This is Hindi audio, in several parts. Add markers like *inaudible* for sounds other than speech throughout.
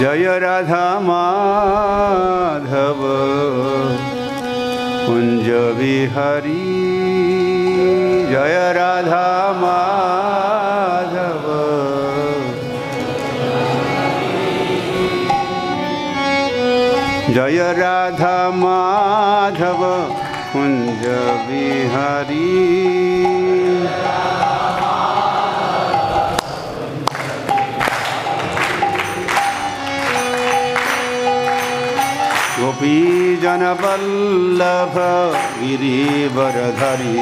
जय राधा माधव कुंज बिहारी जय राधा माधव। जय राधा माधव कुंज बिहारी। गोपी। जनवल्लभ गिरिवरधरी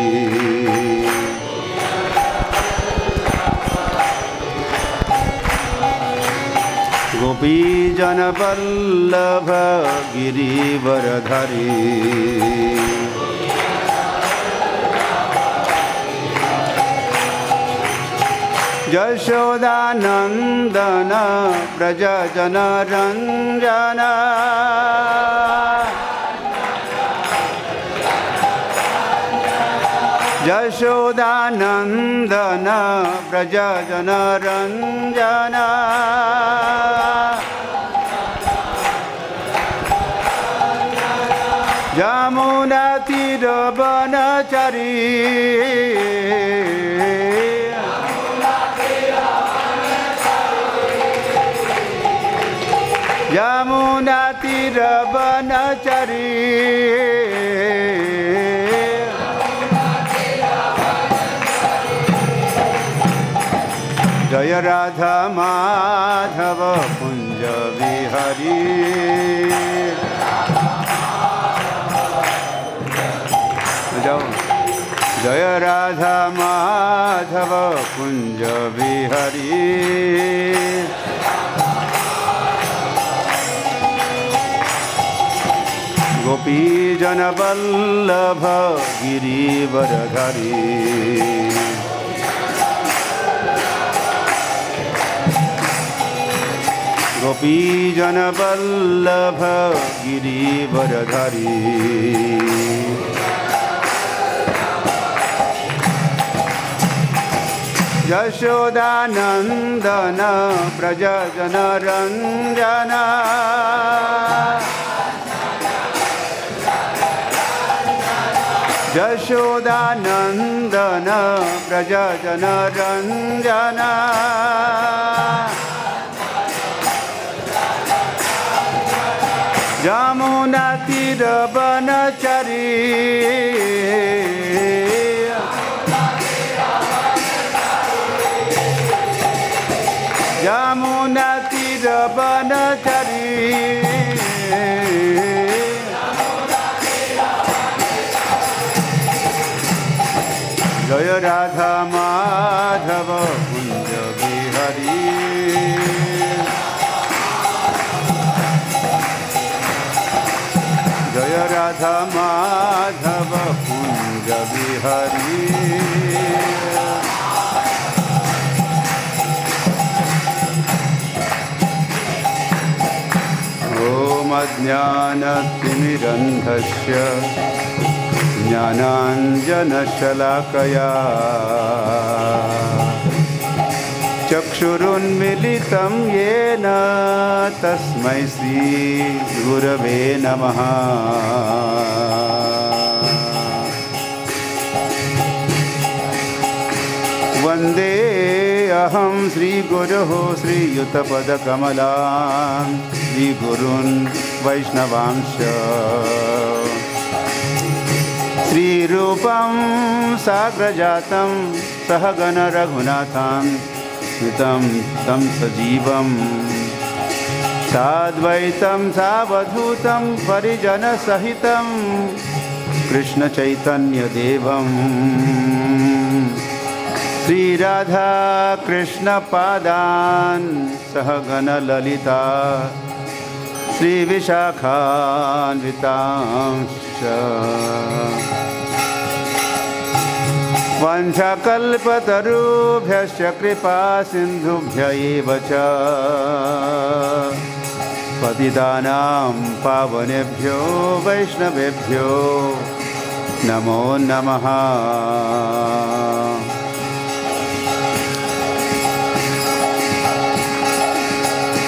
गोपी जनवल्लभ गिरिवरधरी यशोदानन्दन व्रजजनरञ्जन यशोदानन्दन व्रजजनरञ्जन यमुनातिरवनचरी यमुना राधा माधव कुंज बिहारी। जाओ। जय राधा माधव कुंज विहरी गोपी बिहारी गोपीजनवल्लभ गिरिवरधरी गोपीजनवल्लभ गिरिवरधरी। यशोदानन्दन व्रजजनरञ्जना यशोदानन्दन व्रजजनरञ्जन यमुनातिरवनचरी यमुनातिरवनचरी जय राधा माधव कुंज बिहारी बिहारी। ॐ अज्ञानतिमिरन्धस्य ज्ञानाञ्जनशलाकया। चक्षुरुन्मिलितं येन तस्मै श्रीगुरवे नमः। वंदे अहं श्रीगुरुः श्रीयुतपदकमलां श्रीगुरून् वैष्णवांश। श्रीरूपं साग्रजातं सहगणरघुनाथं स्मितं तं सजीवं। साद्वैतं सावधूतं परिजनसहितं कृष्णचैतन्यदेवम्। श्रीराधाकृष्णपादान् सहगणललिता श्रीविशाखान्वितांश्च वंशकल्पतरुभ्यश्च कृपा सिन्धुभ्य एव च। पतितानां पावनेभ्यो वैष्णवेभ्यो। नमो नमः।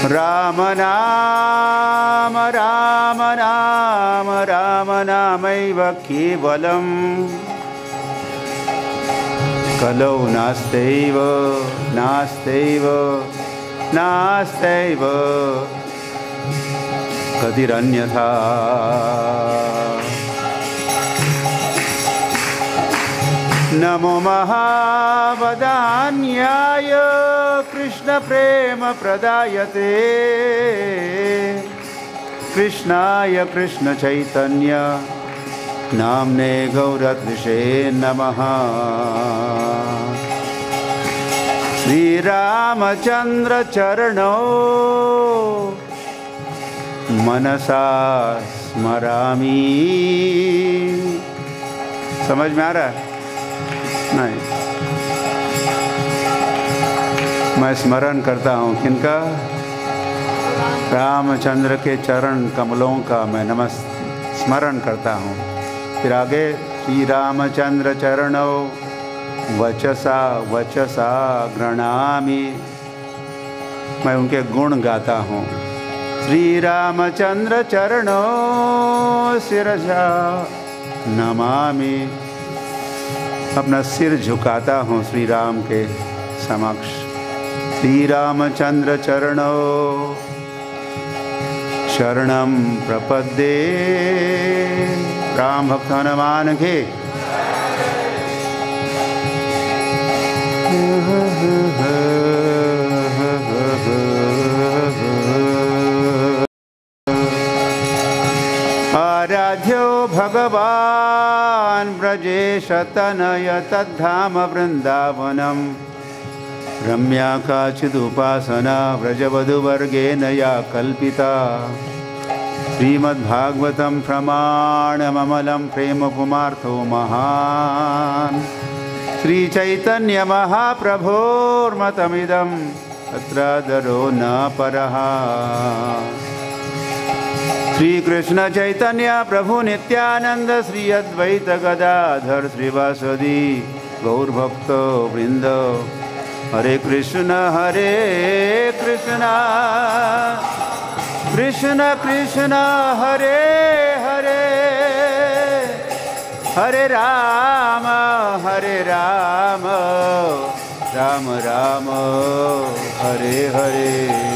राम नाम राम नाम राम नामैव केवलम्। कलौ नास्त्यैव नास्त्यैव नास्त्यैव। कतिरन्यथा नमो महावदान्याय कृष्णप्रेमप्रदायते कृष्णाय कृष्णचैतन्य नाम्ने गौरकृषे नमः। श्रीरामचन्द्रचरणौ, मनसा स्मरामि। समझ में आ रहा है? नहीं। मैं स्मरण करता हूँ किनका? रामचंद्र के चरण कमलों का मैं नमस्, स्मरण करता हूँ। फिर आगे, श्री रामचंद्र चरणों, वचसा वचसा गृणामी मैं उनके गुण गाता हूँ। श्री रामचंद्र चरणों सिरजा नमामि। अपना सिर झुकाता हूँ श्री राम के समक्ष। श्री रामचंद्र चरणो शरणम प्रपदे राम भक्त हनुमान के। आराध्यो भगवान् व्रजेशतनय तद्धाम वृन्दावनं रम्या काचिदुपासना व्रजवधुवर्गेण या कल्पिता। श्रीमद्भागवतं प्रमाणममलं प्रेमपुमार्थो महान्। श्रीचैतन्यमहाप्रभोर्मतमिदं तत्रादरो न परः श्री कृष्ण चैतन्य प्रभु नित्यानंद श्री अद्वैत गदाधर श्रीवासदि गौर भक्त वृंद हरे कृष्ण हरे कृष्ण। कृष्ण कृष्ण, हरे हरे। हरे राम हरे राम। राम राम। हरे हरे।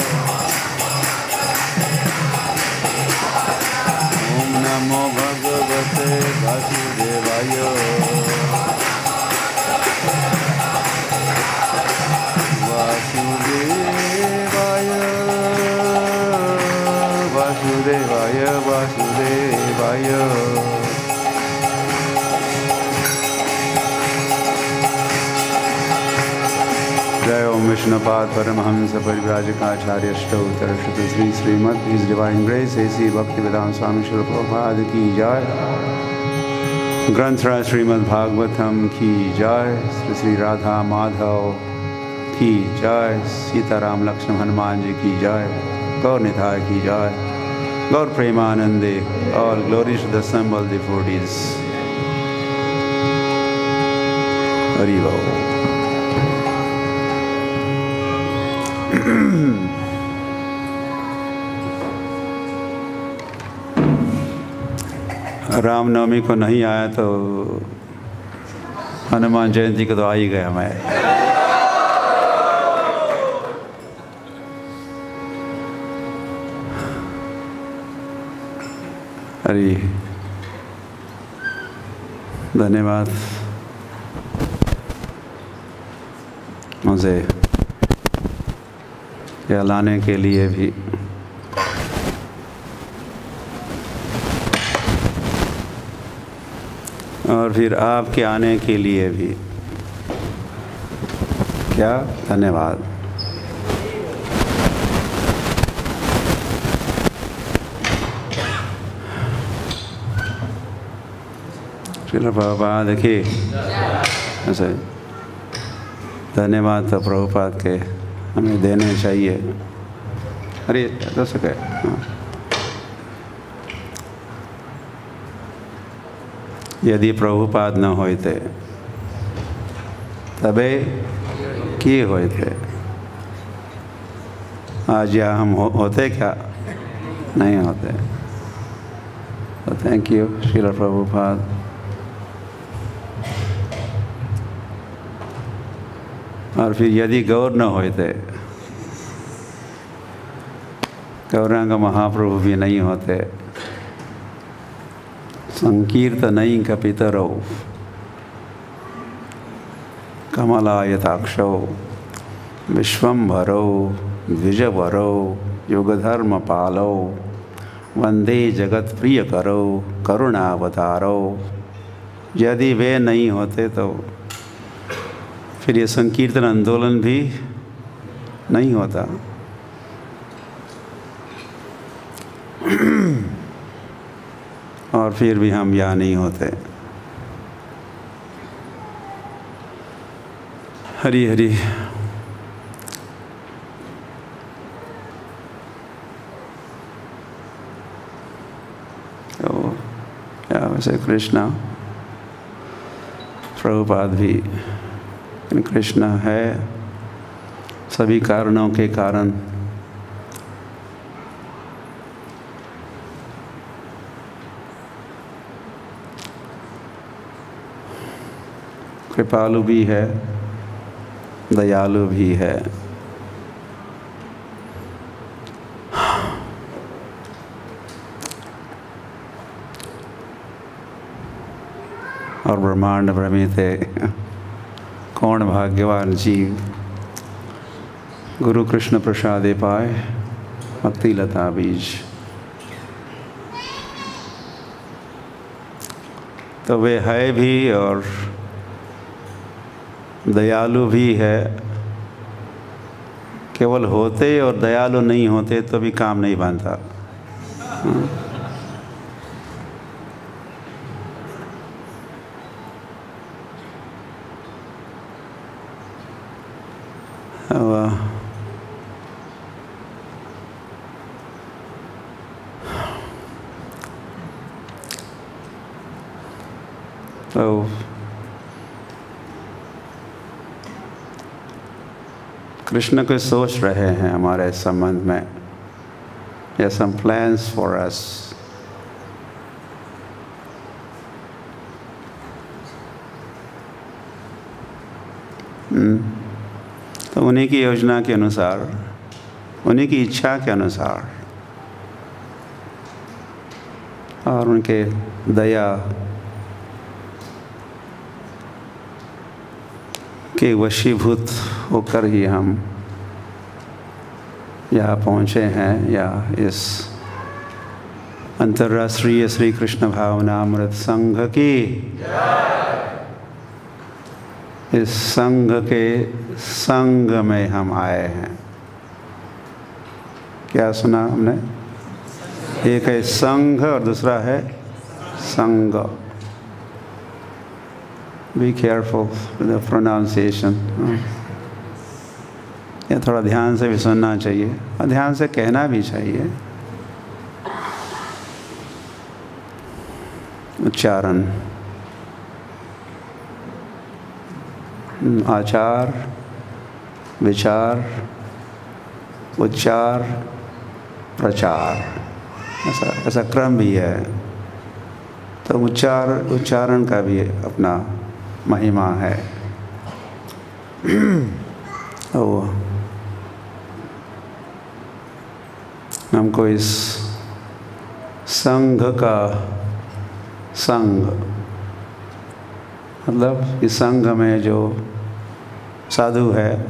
जय ओम विष्णुपाद परमहंस परिव्राजकाचार्य अष्टोत्तर श्रुत श्री श्रीमद इस डिवाइन ग्रेस ऐसी भक्ति वेदांत स्वामी शिल प्रभुपाद की जय। ग्रंथ राज श्रीमद् भागवतम की जय। श्री श्री राधा माधव की जय। सीताराम लक्ष्मण हनुमान जी की जय। गौर निधाय की जय। गौर प्रेमानंदे और glories the symbol devotees. Hari बोल रामनवमी को नहीं आया तो हनुमान जयंती को तो आ ही गया मैं अरे धन्यवाद। मुझे यह लाने के लिए भी। और फिर आपके आने के लिए भी। क्या? धन्यवाद। श्रील प्रभुपाद की ऐसे धन्यवाद तो प्रभुपाद के हमें देने चाहिए। अरे तो सके हाँ। यदि प्रभुपाद न होते तबे किए हुए थे आज या हम हो, होते क्या? नहीं होते। तो थैंक यू श्रील प्रभुपाद और फिर यदि गौर न होते गौरांग महाप्रभु भी नहीं होते। संकीर्त नहीं कपितरो कमलायताक्षो, विश्वभरो द्विजवरो युगधर्म पालो, वंदे जगत प्रिय करो, करुणावतारो। यदि वे नहीं होते तो फिर ये संकीर्तन आंदोलन भी नहीं होता। और फिर भी हम यहाँ नहीं होते। हरी हरी। वैसे कृष्णा, प्रभुपाद भी। कृष्ण है, सभी कारणों के कारण। कृपालु भी है, दयालु भी है। और ब्रह्मांड भ्रमित है। कौन भाग्यवान जीव? गुरु कृष्ण प्रसादे पाए, भक्ति लता बीज। तो वे है भी और दयालु भी है। केवल होते और दयालु नहीं होते तो भी काम नहीं बनता। तो कृष्ण को सोच रहे हैं हमारे संबंध में। या सम प्लान्स फॉर अस तो उन्हीं की योजना के अनुसार, उन्हीं की इच्छा के अनुसार, और उनके दया के वशीभूत होकर ही हम यहाँ पहुँचे हैं या इस अंतर्राष्ट्रीय श्री कृष्ण भावना अमृत संघ की। इस संघ के संग में हम आए हैं। क्या सुना हमने? एक है संघ और दूसरा है संग बी केयरफुल द प्रोनाउंसिएशन ये थोड़ा ध्यान से भी सुनना चाहिए और ध्यान से कहना भी चाहिए। उच्चारण। आचार, विचार, उच्चार, प्रचार। ऐसा ऐसा क्रम भी है। तो उच्चार, उच्चारण का भी अपना महिमा है। ओ हमको इस संघ का संघ मतलब इस संघ में जो साधु है।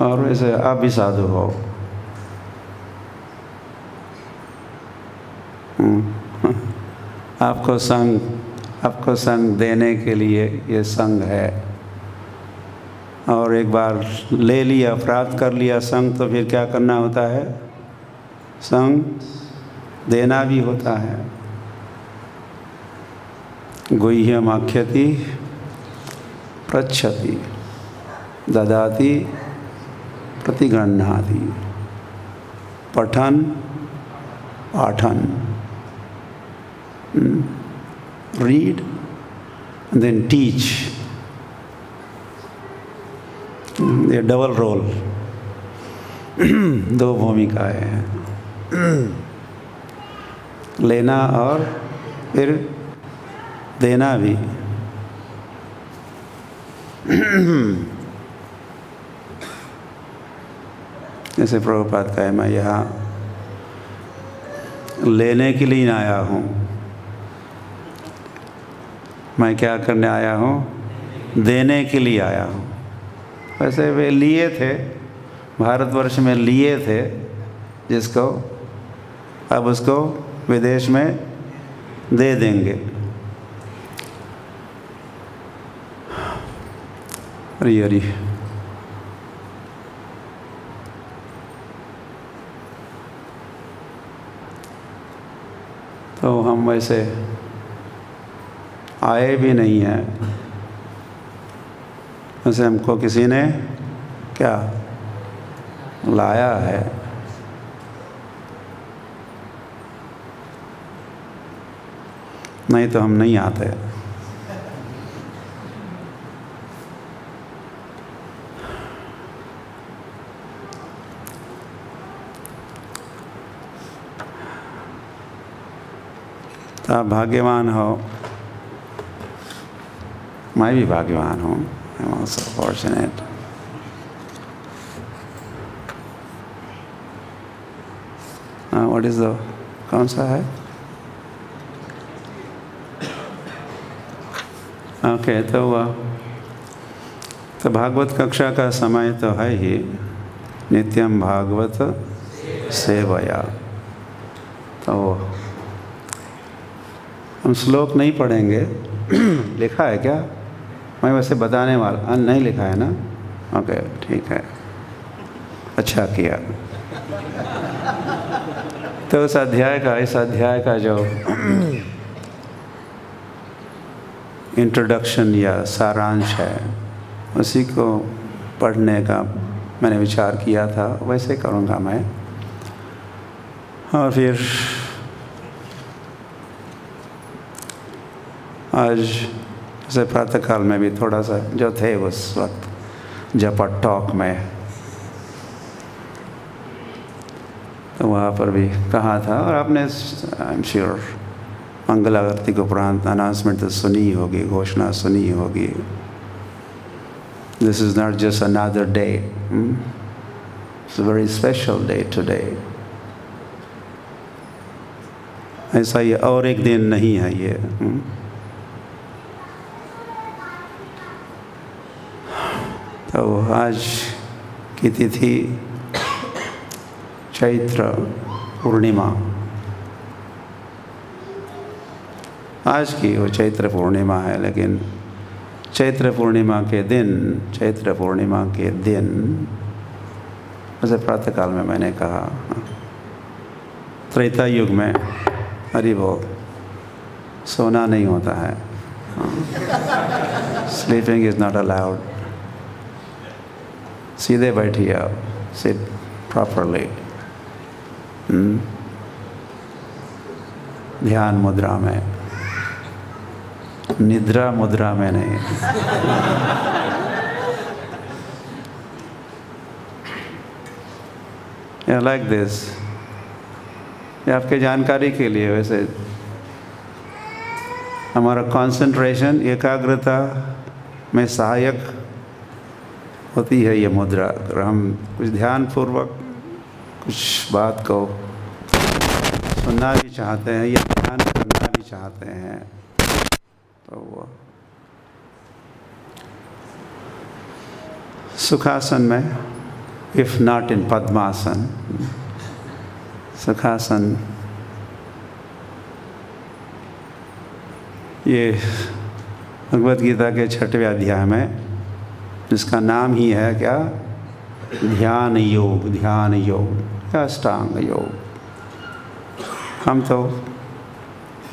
और वैसे आप भी साधु हो। हम्म। *laughs* आपको संग आपको संग देने के लिए ये संग है। और एक बार ले लिया, प्राप्त कर लिया संग तो फिर क्या करना होता है? संग देना भी होता है। गुह्यम आख्यति प्रच्छति ददाति प्रतिगृहाति पठन, पाठन। रीड देन टीच ये डबल रोल दो भूमिकाएँ हैं। *clears throat* लेना और फिर देना भी। जैसे प्रभुपात का है मैं यहाँ लेने के लिए आया हूँ। मैं क्या करने आया हूँ? देने के लिए आया हूँ। वैसे वे लिए थे, भारतवर्ष में लिए थे, जिसको अब उसको विदेश में दे देंगे। हरी हरी तो हम वैसे आए भी नहीं हैं। वैसे हमको किसी ने क्या लाया है? नहीं तो हम नहीं आते। तो आप भाग्यवान हो। मैं भी भाग्यवान हूँ। I am also fortunate what is the कौन सा है? ओके okay, तो वह तो भागवत कक्षा का समय तो है ही। नित्यम भागवत सेवया। तो हम श्लोक नहीं पढ़ेंगे। *clears throat* लिखा है क्या? मैं वैसे बताने वाला नहीं लिखा है ना? ओके ठीक है। अच्छा किया। तो उस अध्याय का इस अध्याय का जो *clears throat* इंट्रोडक्शन या सारांश है, उसी को पढ़ने का मैंने विचार किया था। वैसे करूँगा मैं। और फिर आज जैसे प्रातःकाल में भी थोड़ा सा जो थे उस वक्त, जपा टॉक में। तो वहाँ पर भी कहा था, और आपने आई एम श्योर मंगल आरती को उपरांत अनाउंसमेंट तो सुनी होगी, घोषणा सुनी होगी। This is not just another day it's very special day today ऐसा ये और एक दिन नहीं है ये हुँ? तो आज की तिथि चैत्र पूर्णिमा। आज की वो चैत्र पूर्णिमा है, लेकिन चैत्र पूर्णिमा के दिन, चैत्र पूर्णिमा के दिन जैसे प्रातःकाल में मैंने कहा, त्रेता युग में अरे वो सोना नहीं होता है। स्लीपिंग इज़ नॉट अलाउड सीधे बैठिए आप सिट प्रॉपरली ध्यान मुद्रा में। निद्रा मुद्रा में नहीं। लाइक दिस ये आपके जानकारी के लिए वैसे। हमारा कंसंट्रेशन एकाग्रता में सहायक होती है ये मुद्रा। अगर हम कुछ ध्यानपूर्वक कुछ बात को सुनना भी चाहते हैं या ध्यान करना भी चाहते हैं तो वो सुखासन में इफ़ नॉट इन पद्मासन, सुखासन, ये भगवत गीता के छठवें अध्याय में जिसका नाम ही है क्या? ध्यान योग ध्यान योग या अष्टांग योग। हम तो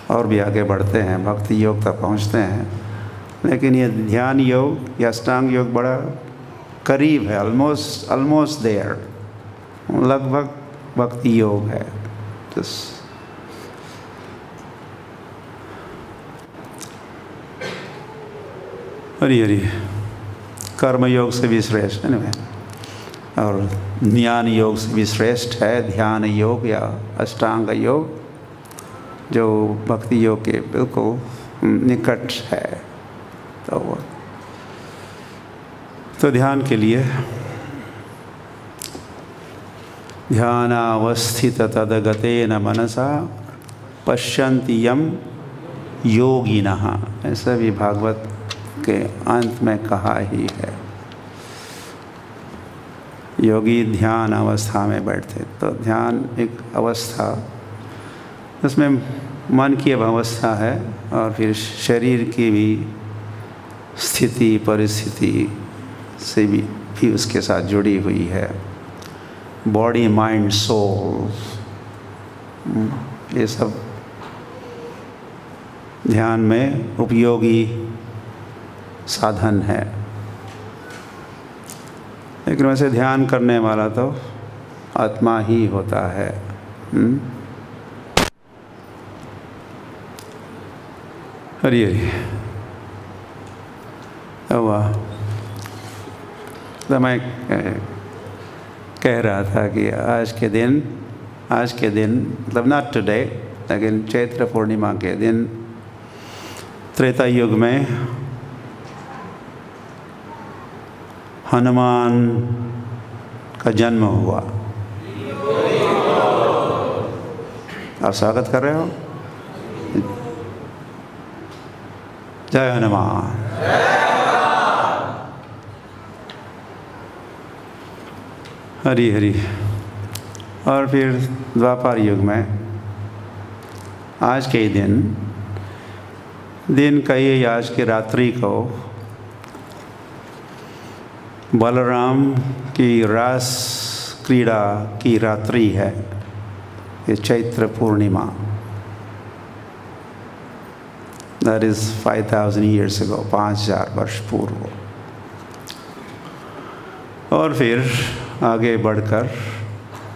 और भी आगे बढ़ते हैं, भक्ति योग तक पहुँचते हैं। लेकिन ये ध्यान योग या अष्टांग योग बड़ा करीब है ऑलमोस्ट ऑलमोस्ट देयर लगभग भक्ति योग है। जस्ट हरी हरी। कर्म योग से भी श्रेष्ठ है ना और ज्ञान योग से भी श्रेष्ठ है ध्यान योग या अष्टांग योग जो भक्ति योग के बिल्कुल निकट है। तो तो ध्यान के लिए ध्यानावस्थित न मनसा पश्यन्ति यम योगिना। ऐसा भी भागवत के अंत में कहा ही है। योगी ध्यान अवस्था में बैठते तो ध्यान एक अवस्था उसमें मन की अब अवस्था है और फिर शरीर की भी स्थिति परिस्थिति से भी, भी उसके साथ जुड़ी हुई है। बॉडी माइंड सोल ये सब ध्यान में उपयोगी साधन है। लेकिन वैसे ध्यान करने वाला तो आत्मा ही होता है? हरी हरी वाह तो मैं कह रहा था कि आज के दिन, आज के दिन मतलब नॉट टुडे लेकिन चैत्र पूर्णिमा के दिन, त्रेता युग में हनुमान का जन्म हुआ। आप स्वागत कर रहे हो? जय हनुमान। हरी हरी। और फिर द्वापर युग में आज के ही दिन दिन कहिए आज की रात्रि को बलराम की रास क्रीड़ा की रात्रि है। ये चैत्र पूर्णिमा। That is five thousand years ago पाँच हज़ार वर्ष पूर्व। और फिर आगे बढ़कर,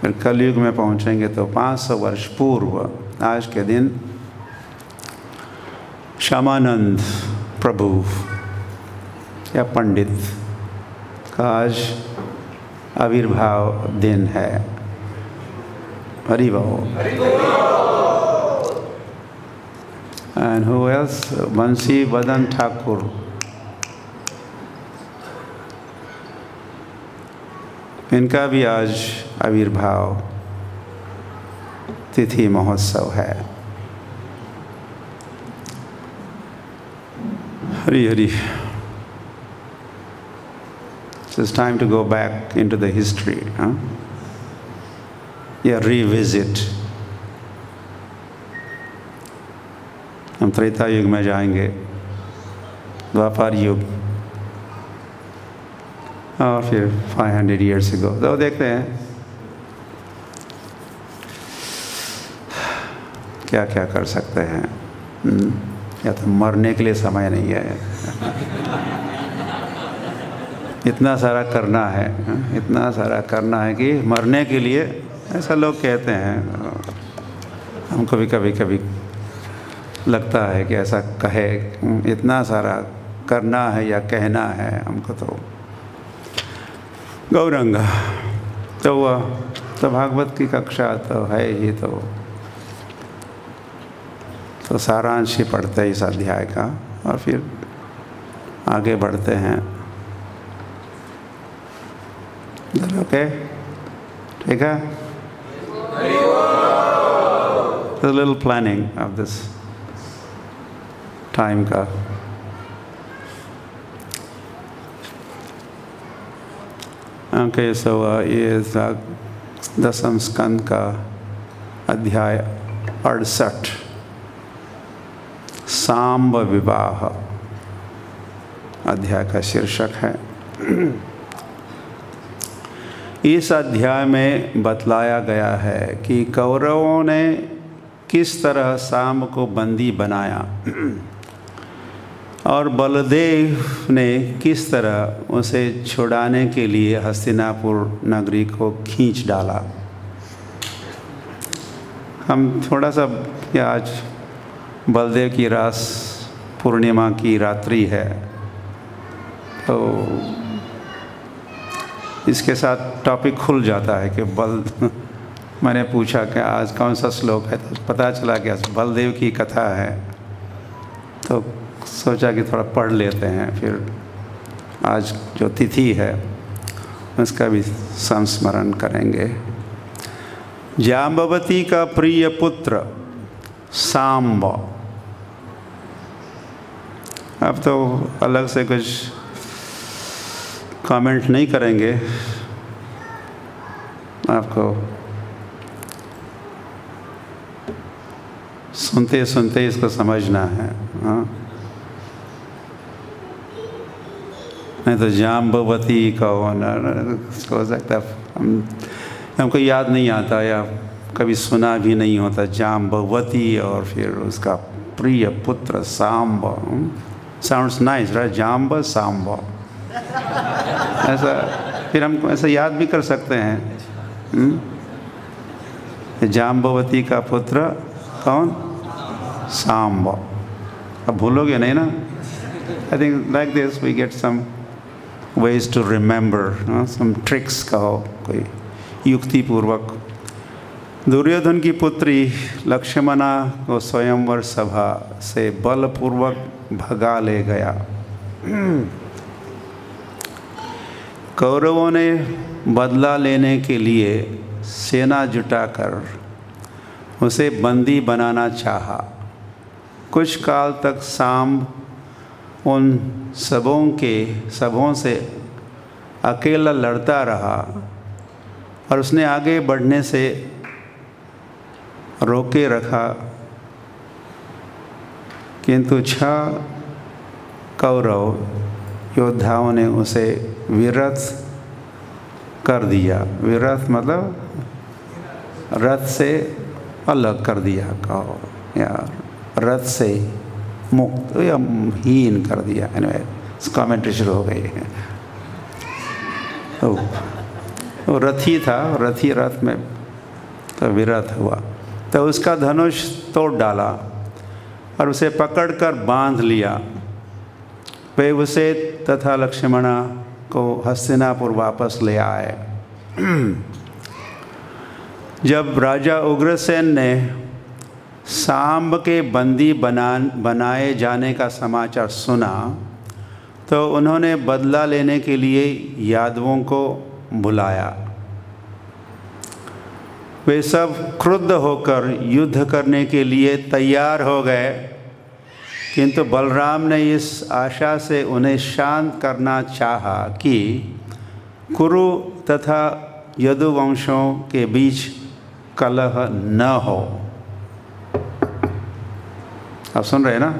फिर कलयुग में पहुँचेंगे तो 500 वर्ष पूर्व, आज के दिन, श्यामानंद प्रभु या पंडित का आज आविर्भाव दिन है। हरि एंड हु एल्स बंसी बदन ठाकुर। इनका भी आज आविर्भाव तिथि महोत्सव है। Hari Hari. So it's time to go back into the history. Huh? Yeah, revisit. हम त्रेता युग में जाएँगे युग और फिर 500 ईयर्स अगो तो देखते हैं क्या क्या कर सकते हैं हम्म, या तो मरने के लिए समय नहीं है इतना सारा करना है, इतना सारा करना है कि मरने के लिए ऐसा लोग कहते हैं। हमको भी कभी कभी लगता है कि ऐसा कहे, इतना सारा करना है या कहना है, हमको तो गौरंग। तो वह तो भागवत की कक्षा तो है ही तो। तो सारांश ही पढ़ते हैं इस अध्याय का और फिर आगे बढ़ते हैं। ओके ठीक है little planning of this time का ओके सो ये दसम स्कंद का अध्याय अड़सठ सांब विवाह अध्याय का शीर्षक है इस अध्याय में बतलाया गया है कि कौरवों ने किस तरह शाम को बंदी बनाया। *clears throat* और बलदेव ने किस तरह उसे छुड़ाने के लिए हस्तिनापुर नगरी को खींच डाला। हम थोड़ा सा आज बलदेव की रास, पूर्णिमा की रात्रि है। तो इसके साथ टॉपिक खुल जाता है कि बल, *laughs* मैंने पूछा कि आज कौन सा श्लोक है तो पता चला कि बलदेव की कथा है। तो सोचा कि थोड़ा पढ़ लेते हैं, फिर आज जो तिथि है, उसका भी संस्मरण करेंगे। जाम्बवती का प्रिय पुत्र, सांब। अब तो अलग से कुछ कमेंट नहीं करेंगे। आपको सुनते सुनते इसको समझना है हाँ। नहीं तो जाम्बवती कौन हो सकता हम, हमको याद नहीं आता या कभी सुना भी नहीं होता, जाम्बवती और फिर उसका प्रिय पुत्र सांब साउंड्स नाइस राइट जाम्ब सांब। ऐसा, फिर हम ऐसा याद भी कर सकते हैं? जाम्बवती का पुत्र कौन? सांब। अब भूलोगे नहीं ना? I think like this we get some ways to remember some tricks कहो, कोई युक्तिपूर्वक। दुर्योधन की पुत्री लक्ष्मणा को स्वयंवर सभा से बलपूर्वक भगा ले गया। कौरवों ने बदला लेने के लिए सेना जुटाकर उसे बंदी बनाना चाहा। कुछ काल तक सांब उन सबों के, सबों से अकेला लड़ता रहा और उसने आगे बढ़ने से रोके रखा। किंतु छह कौरव योद्धाओं ने उसे विरथ कर दिया। विरथ मतलब रथ से अलग कर दिया, कहो, या रथ से मुक्त या हीन कर दिया। एनवे कमेंट्री शुरू हो गई है। तो रथी था, रथी रथ में तो विरथ हुआ। तो उसका धनुष तोड़ डाला और उसे पकड़कर बाँध लिया। वे उसे तथा लक्ष्मणा को हस्तिनापुर वापस ले आए। *clears throat* जब राजा उग्रसेन ने सांब के बंदी बना बनाए जाने का समाचार सुना तो उन्होंने बदला लेने के लिए यादवों को बुलाया। वे सब क्रुद्ध होकर युद्ध करने के लिए तैयार हो गए। किंतु बलराम ने इस आशा से उन्हें शांत करना चाहा कि कुरु तथा यदुवंशों के बीच कलह न हो। आप सुन रहे ना?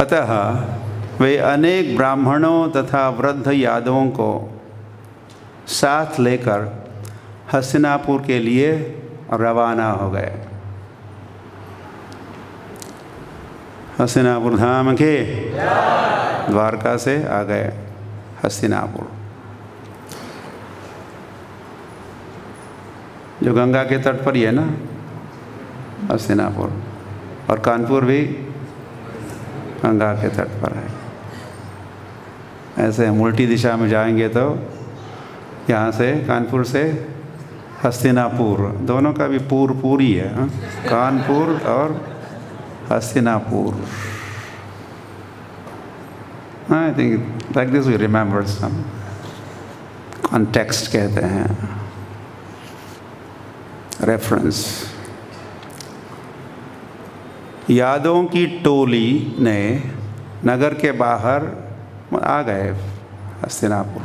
अतः वे अनेक ब्राह्मणों तथा वृद्ध यादवों को साथ लेकर हस्तिनापुर के लिए रवाना हो गए। हस्तिनापुर, धाम के द्वारका से आ गए हस्तिनापुर। जो गंगा के तट पर ही है ना, हस्तिनापुर। और कानपुर भी गंगा के तट पर है। ऐसे हम उल्टी दिशा में जाएँगे तो यहाँ से कानपुर से हस्तिनापुर, दोनों का भी पूर पूरी है, हा? कानपुर और Hastinapur I think like this we remember some context कहते हैं. रेफरेंस यादों की टोली ने नगर के बाहर आ गए हस्तिनापुर।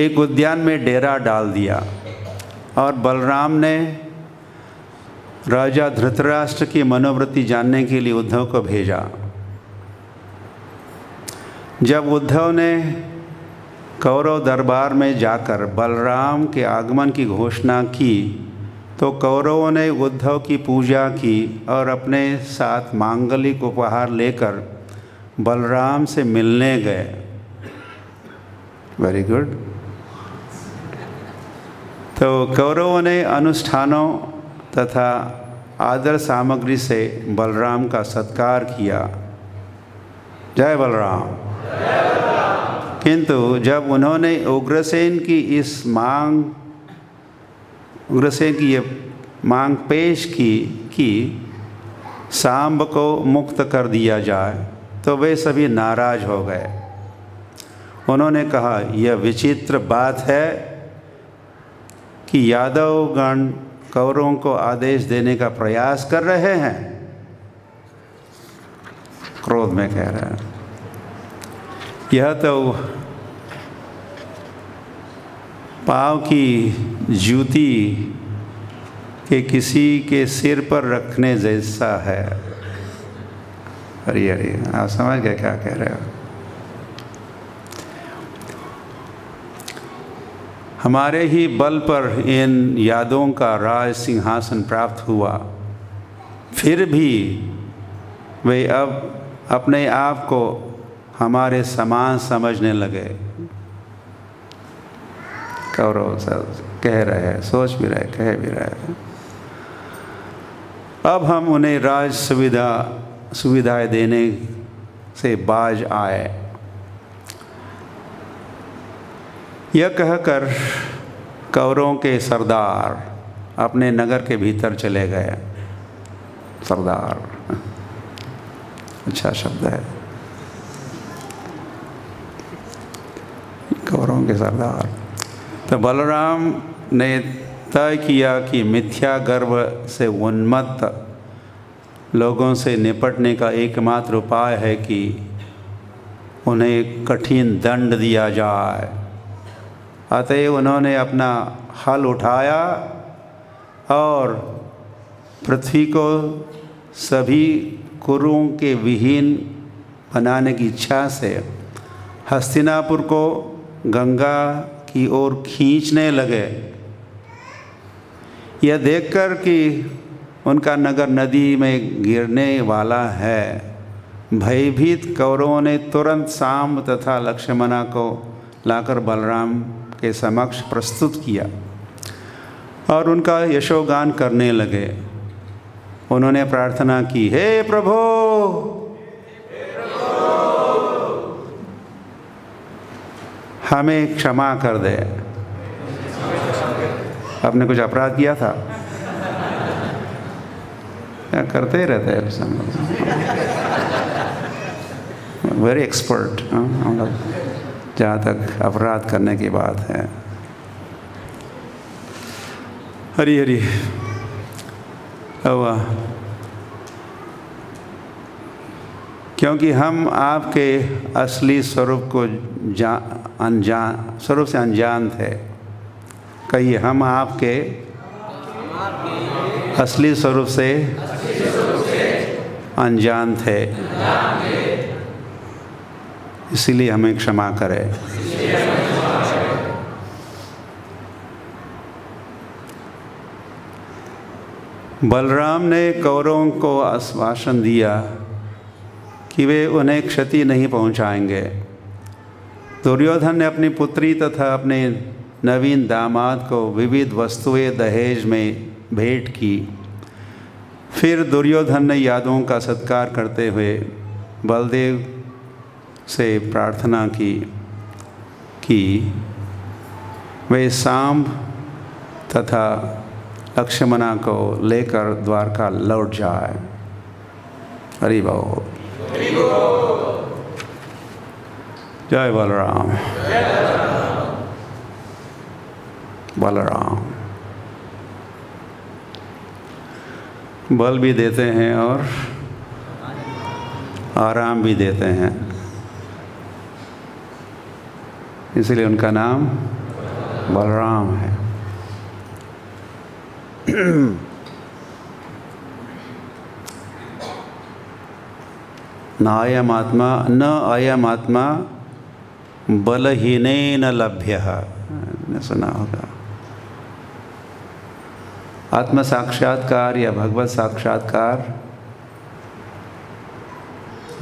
एक उद्यान में डेरा डाल दिया और बलराम ने राजा धृतराष्ट्र की मनोवृत्ति जानने के लिए उद्धव को भेजा। जब उद्धव ने कौरव दरबार में जाकर बलराम के आगमन की घोषणा की तो कौरवों ने उद्धव की पूजा की और अपने साथ मांगलिक उपहार लेकर बलराम से मिलने गए। वेरी गुड तो कौरवों ने अनुष्ठानों तथा आदर सामग्री से बलराम का सत्कार किया। जय बलराम। किंतु जब उन्होंने उग्रसेन की इस मांग, उग्रसेन की ये मांग पेश की कि सांब को मुक्त कर दिया जाए तो वे सभी नाराज़ हो गए। उन्होंने कहा, यह विचित्र बात है कि यादव कौरवों को आदेश देने का प्रयास कर रहे हैं। क्रोध में कह रहे हैं। यह तो पाव की जूती के किसी के सिर पर रखने जैसा है। अरे अरे, आप समझ गए क्या कह रहे हो? हमारे ही बल पर इन यादों का राज सिंहासन प्राप्त हुआ। फिर भी वे अब अपने आप को हमारे समान समझने लगे। कौरव सब कह रहे हैं, सोच भी रहे, कह भी रहे हैं। अब हम उन्हें राज सुविधा, सुविधाएँ देने से बाज आए। यह कहकर कौरों के सरदार अपने नगर के भीतर चले गए। सरदार। अच्छा शब्द है। कौरों के सरदार। तो बलराम ने तय किया कि मिथ्या गर्भ से उन्मत्त लोगों से निपटने का एकमात्र उपाय है कि उन्हें कठिन दंड दिया जाए। अतएव उन्होंने अपना हल उठाया और पृथ्वी को सभी कुरुओं के विहीन बनाने की इच्छा से हस्तिनापुर को गंगा की ओर खींचने लगे। यह देखकर कि उनका नगर नदी में गिरने वाला है। भयभीत कौरवों ने तुरंत साम तथा लक्ष्मणा को लाकर बलराम के समक्ष प्रस्तुत किया और उनका यशोगान करने लगे। उन्होंने प्रार्थना की, हे प्रभो! हमें क्षमा कर दे। आपने कुछ अपराध किया था? करते ही रहते हैं वेरी एक्सपर्ट हम लोग। जहाँ तक अपराध करने की बात है। हरी हरी। हवा क्योंकि हम आपके असली स्वरूप को जा अनजान स्वरूप से अनजान थे। कहिए हम आपके असली स्वरूप से अनजान थे। इसीलिए हमें क्षमा करें। बलराम ने कौरवों को आश्वासन दिया कि वे उन्हें क्षति नहीं पहुंचाएँगे। दुर्योधन ने अपनी पुत्री तथा अपने नवीन दामाद को विविध वस्तुएँ दहेज में भेंट की। फिर दुर्योधन ने यादों का सत्कार करते हुए बलदेव से प्रार्थना की कि वे सांब तथा लक्ष्मणा को लेकर द्वारका लौट जाए। हरि बोल। जय बलराम। बलराम। बल भी देते हैं और आराम भी देते हैं। इसलिए उनका नाम बलराम है। न आयम आत्मा, न आयम आत्मा बलहीन न लभ्य सुना होगा। आत्म साक्षात्कार या भगवत साक्षात्कार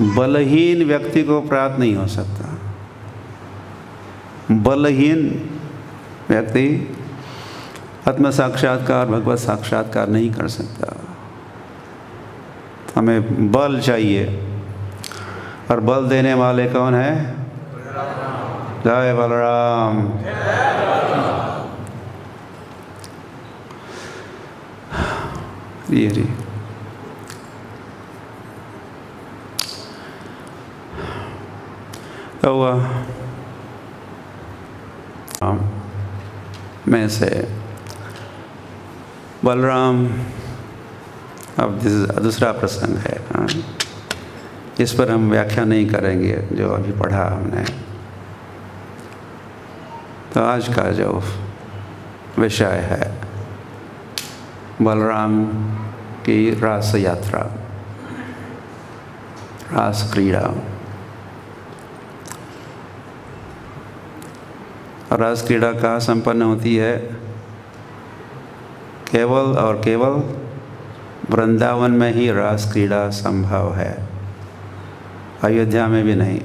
बलहीन व्यक्ति को प्राप्त नहीं हो सकता। बलहीन व्यक्ति आत्म साक्षात्कार भगवत साक्षात्कार नहीं कर सकता। हमें बल चाहिए। और बल देने वाले कौन है? जय बलराम। ये री तो में से बलराम। अब दूसरा प्रसंग है हाँ। इस पर हम व्याख्या नहीं करेंगे, जो अभी पढ़ा हमने। तो आज का जो विषय है, बलराम की रास यात्रा, रास क्रीड़ा। रास क्रीड़ा कहाँ संपन्न होती है। केवल और केवल वृंदावन में ही रास क्रीड़ा संभव है। अयोध्या में भी नहीं।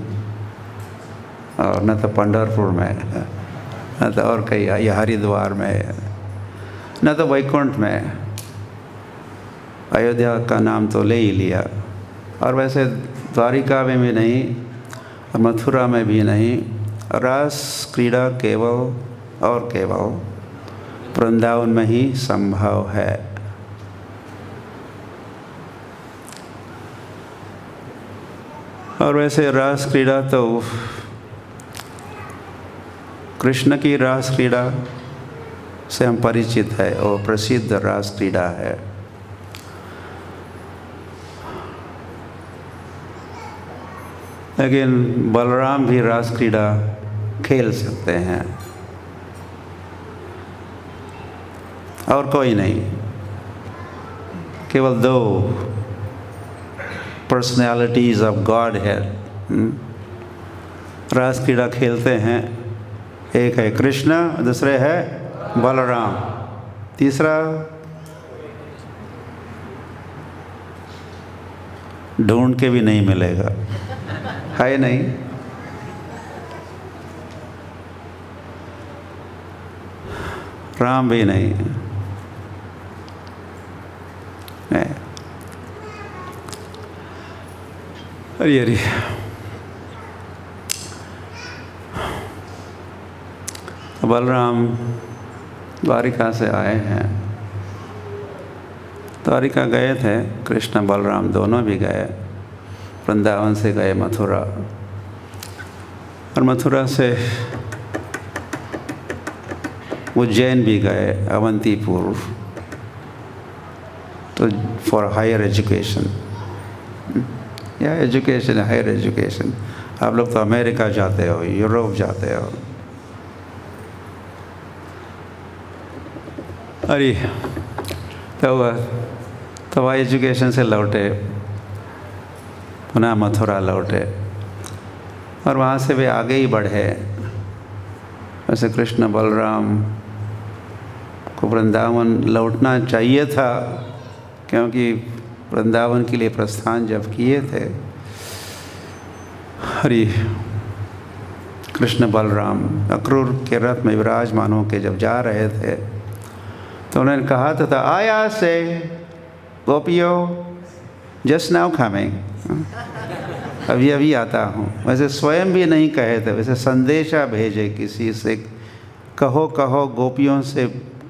और न तो पंडरपुर में न तो और कहीं या हरिद्वार में न तो वैकुंठ में अयोध्या का नाम तो ले ही लिया। और वैसे द्वारिका में भी नहीं, और मथुरा में भी नहीं रास, क्रीड़ा केवल और केवल वृंदावन में ही संभव है। और वैसे रास, क्रीड़ा तो कृष्ण की रास, क्रीड़ा से हम परिचित है, और प्रसिद्ध रास, क्रीड़ा है। लेकिन बलराम भी रास क्रीड़ा खेल सकते हैं। और कोई नहीं। केवल दो पर्सनैलिटीज़ ऑफ़ गॉड है। रास क्रीड़ा खेलते हैं। एक है कृष्ण, दूसरे है बलराम। तीसरा ढूंढ के भी नहीं मिलेगा। है नहीं? राम भी नहीं अरे अरे। बलराम, द्वारिका से आए हैं। द्वारिका गए थे कृष्ण, बलराम, दोनों भी गए वृंदावन से गए मथुरा। और मथुरा से उज्जैन भी गए, अवंतीपुर। तो फॉर हायर एजुकेशन या एजुकेशन हायर एजुकेशन आप लोग तो अमेरिका जाते हो, यूरोप जाते हो। अरे तो तो वह एजुकेशन से लौटे? पुनः मथुरा लौटे। और वहाँ से वे आगे ही बढ़े। वैसे कृष्ण बलराम को वृंदावन लौटना चाहिए था, क्योंकि वृंदावन के लिए प्रस्थान जब किए थे, हरि कृष्ण बलराम अक्रूर के रथ में विराजमान होकर जब जा रहे थे तो उन्होंने कहा तो था आया से गोपियो जस्ट नाउ कमिंग अभी अभी आता हूँ। वैसे स्वयं भी नहीं कहे थे, वैसे संदेशा भेजे किसी से, कहो कहो, गोपियों से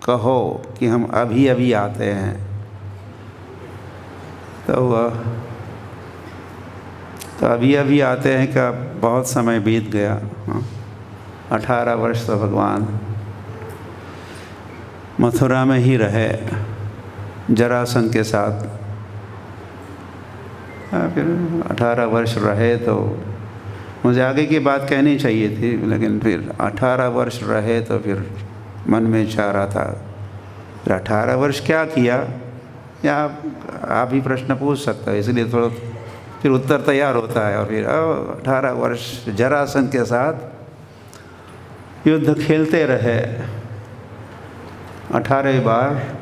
कहो कि हम अभी अभी आते हैं। तो वह तो अभी अभी आते हैं कि बहुत समय बीत गया। हाँ। अठारह वर्ष तो भगवान मथुरा में ही रहे। जरासन के साथ। हाँ, फिर अठारह वर्ष रहे तो मुझे आगे की बात कहनी चाहिए थी लेकिन फिर अठारह वर्ष रहे तो फिर मन में चाह रहा था फिर अठारह वर्ष क्या किया? या आप ही प्रश्न पूछ सकते हो इसलिए थोड़ा फिर उत्तर तैयार होता है। और फिर अठारह वर्ष जरासन के साथ युद्ध खेलते रहे। अठारह बार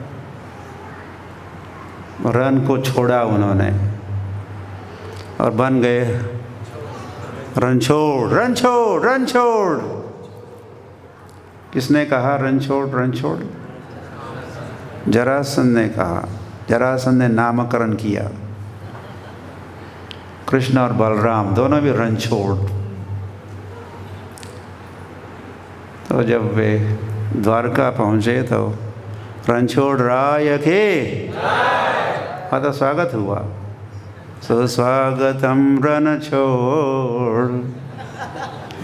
रन को छोड़ा उन्होंने और बन गए रणछोड़ रणछोड़ रणछोड़ किसने कहा रणछोड़ रणछोड़ जरासन ने कहा। जरासन ने नामकरण किया। कृष्ण और बलराम दोनों भी रणछोड़ तो जब वे द्वारका पहुँचे तो रणछोड़ राय के। हाँ तो स्वागत हुआ। सुस्वागतम रणछोड़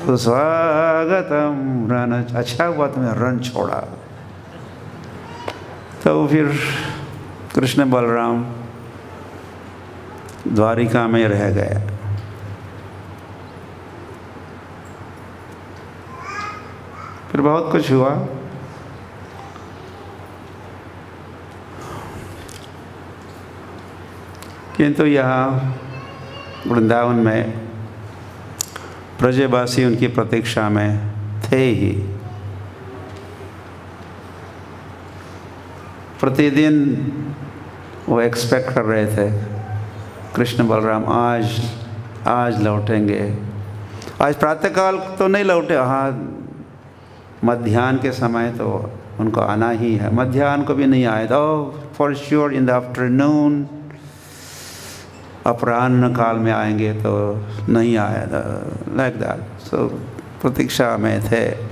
सुस्वागतम रन अच्छा हुआ तुमने रन छोड़ा। तो फिर कृष्ण बलराम द्वारिका में रह गया फिर बहुत कुछ हुआ। किंतु यहाँ वृंदावन में प्रजवासी उनकी प्रतीक्षा में थे ही। प्रतिदिन वो एक्सपेक्ट कर रहे थे, कृष्ण बलराम, आज आज लौटेंगे। आज प्रातःकाल तो नहीं लौटे हाँ मध्यान्ह के समय तो उनको आना ही है। मध्यान्ह को भी नहीं आए तो for sure in the afternoon अपराह्न काल में आएँगे तो नहीं आए लाइक दैट सो प्रतीक्षा में थे।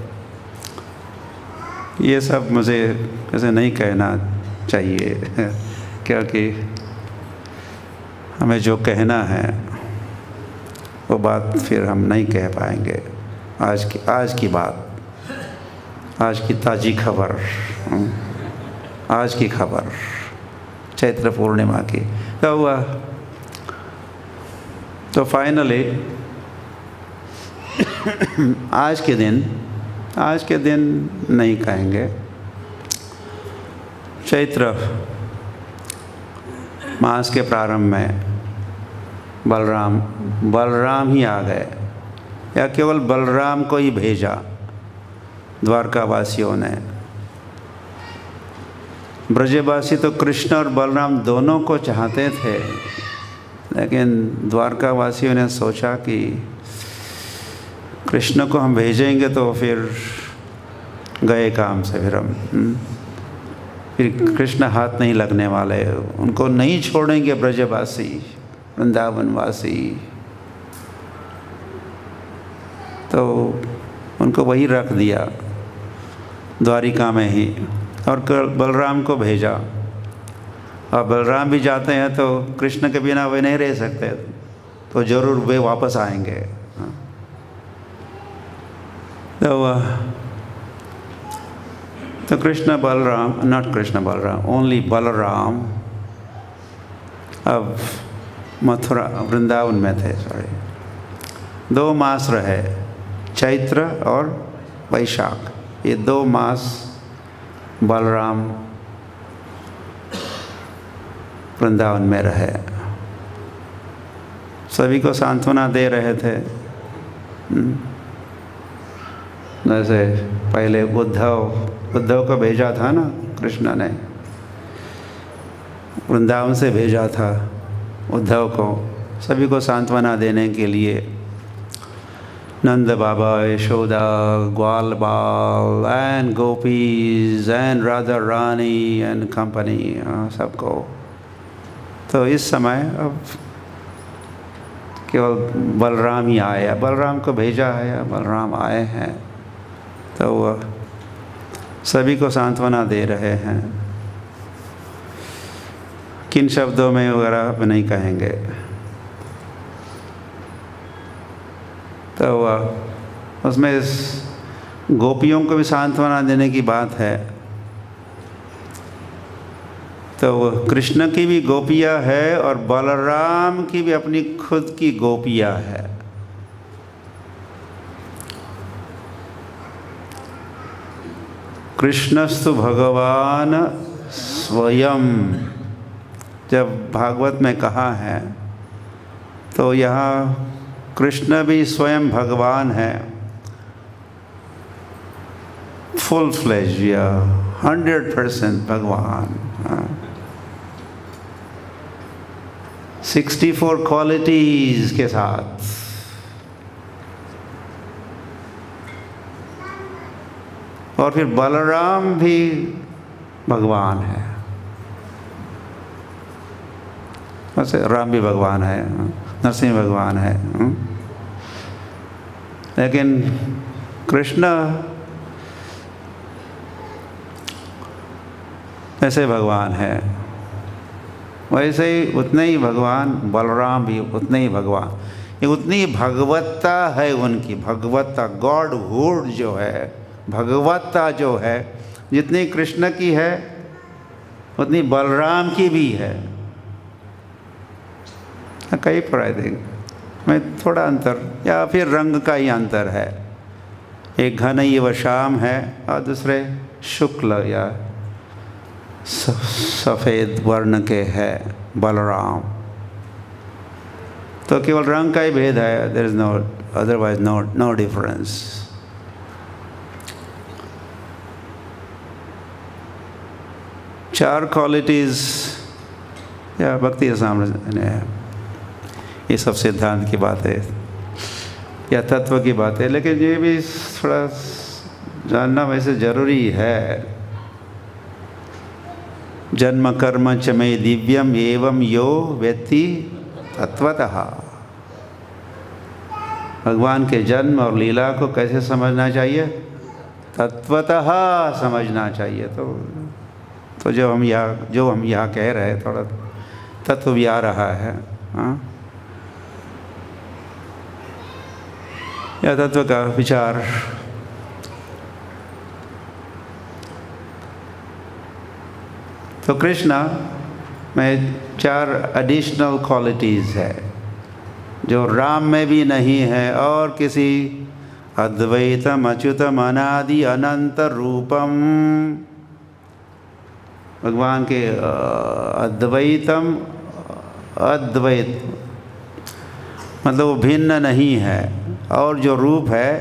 ये सब मुझे ऐसे नहीं कहना चाहिए, *laughs* क्योंकि हमें जो कहना है, वो बात फिर हम नहीं कह पाएँगे। आज की आज की बात, आज की ताज़ी खबर आज की खबर, चैत्र पूर्णिमा की। तो हुआ? तो फाइनली आज के दिन, आज के दिन नहीं कहेंगे चैत्र, मास के प्रारंभ में बलराम बलराम ही आ गए। या केवल बलराम को ही भेजा, द्वारकावासियों ने। ब्रजवासी तो कृष्ण और बलराम दोनों को चाहते थे। लेकिन द्वारका वासियों ने सोचा कि कृष्ण को हम भेजेंगे तो फिर गए काम से, फिर हम हम्म। फिर कृष्ण हाथ नहीं लगने वाले, उनको नहीं छोड़ेंगे ब्रजवासी, वृंदावनवासी तो उनको वही रख दिया, द्वारिका में ही, और बलराम को भेजा और बलराम भी जाते हैं तो कृष्ण के बिना वे नहीं रह सकते। तो ज़रूर वे वापस आएँगे। हाँ। तो तो कृष्ण बलराम नॉट कृष्ण बलराम ओनली बलराम। अब मथुरा, वृंदावन में थे सॉरी दो मास रहे, चैत्र और वैशाख। ये दो मास बलराम वृंदावन में रहे। सभी को सांत्वना दे रहे थे। हम्म। जैसे पहले उद्धव उद्धव को भेजा था ना कृष्ण ने। वृंदावन से भेजा था उद्धव को सभी को सांत्वना देने के लिए। नंद बाबा, यशोदा ग्वाल बाल and gopis and Radha Rani and company सबको। तो इस समय अब केवल बलराम ही आए बलराम को भेजा है, बलराम आए हैं। तो वह सभी को सांत्वना दे रहे हैं। किन शब्दों में वगैरह अब नहीं कहेंगे। तो वह उसमें गोपियों को भी सांत्वना देने की बात है। तो कृष्ण की भी गोपिया है और बलराम की भी अपनी खुद की गोपिया है। कृष्णस्तु भगवान स्वयं। जब भागवत में कहा है तो यहाँ कृष्ण भी स्वयं भगवान है। फुल फ्लैज या हंड्रेड परसेंट भगवान हाँ। 64 क्वालिटीज के साथ। और फिर बलराम भी भगवान है। वैसे राम भी भगवान है, नरसिंह भगवान है। लेकिन कृष्ण ऐसे भगवान है। वैसे ही उतने ही भगवान, बलराम भी उतने ही भगवान। ये उतनी भगवत्ता है उनकी, भगवत्ता, गॉड हुड जो है, भगवत्ता जो है, जितनी कृष्ण की है, उतनी बलराम की भी है। कई प्राय में थोड़ा अंतर, या फिर रंग का ही अंतर है। एक घन व शाम है, और दूसरे शुक्ल या सफ़ेद वर्ण के है, बलराम। तो केवल रंग का ही भेद है there is no otherwise no no difference चार क्वालिटीज़ या भक्ति के सामने ये सब सिद्धांत की बात है या तत्व की बात है लेकिन ये भी थोड़ा जानना वैसे ज़रूरी है। जन्म कर्म च मे दिव्यम एवं यो व्यक्ति तत्वतः भगवान के जन्म और लीला को कैसे समझना चाहिए? तत्वतः समझना चाहिए तो तो जो हम यहाँ जो हम यहाँ कह रहे हैं, थोड़ा तत्व भी आ रहा है हाँ? या तत्व का विचार तो कृष्णा, में चार एडिशनल क्वालिटीज़ है, जो राम में भी नहीं है और किसी अद्वैतम, अच्युतम, अनादि, अनंत रूपम। भगवान के अद्वैतम, अद्वैत मतलब वो भिन्न नहीं है। और जो रूप है,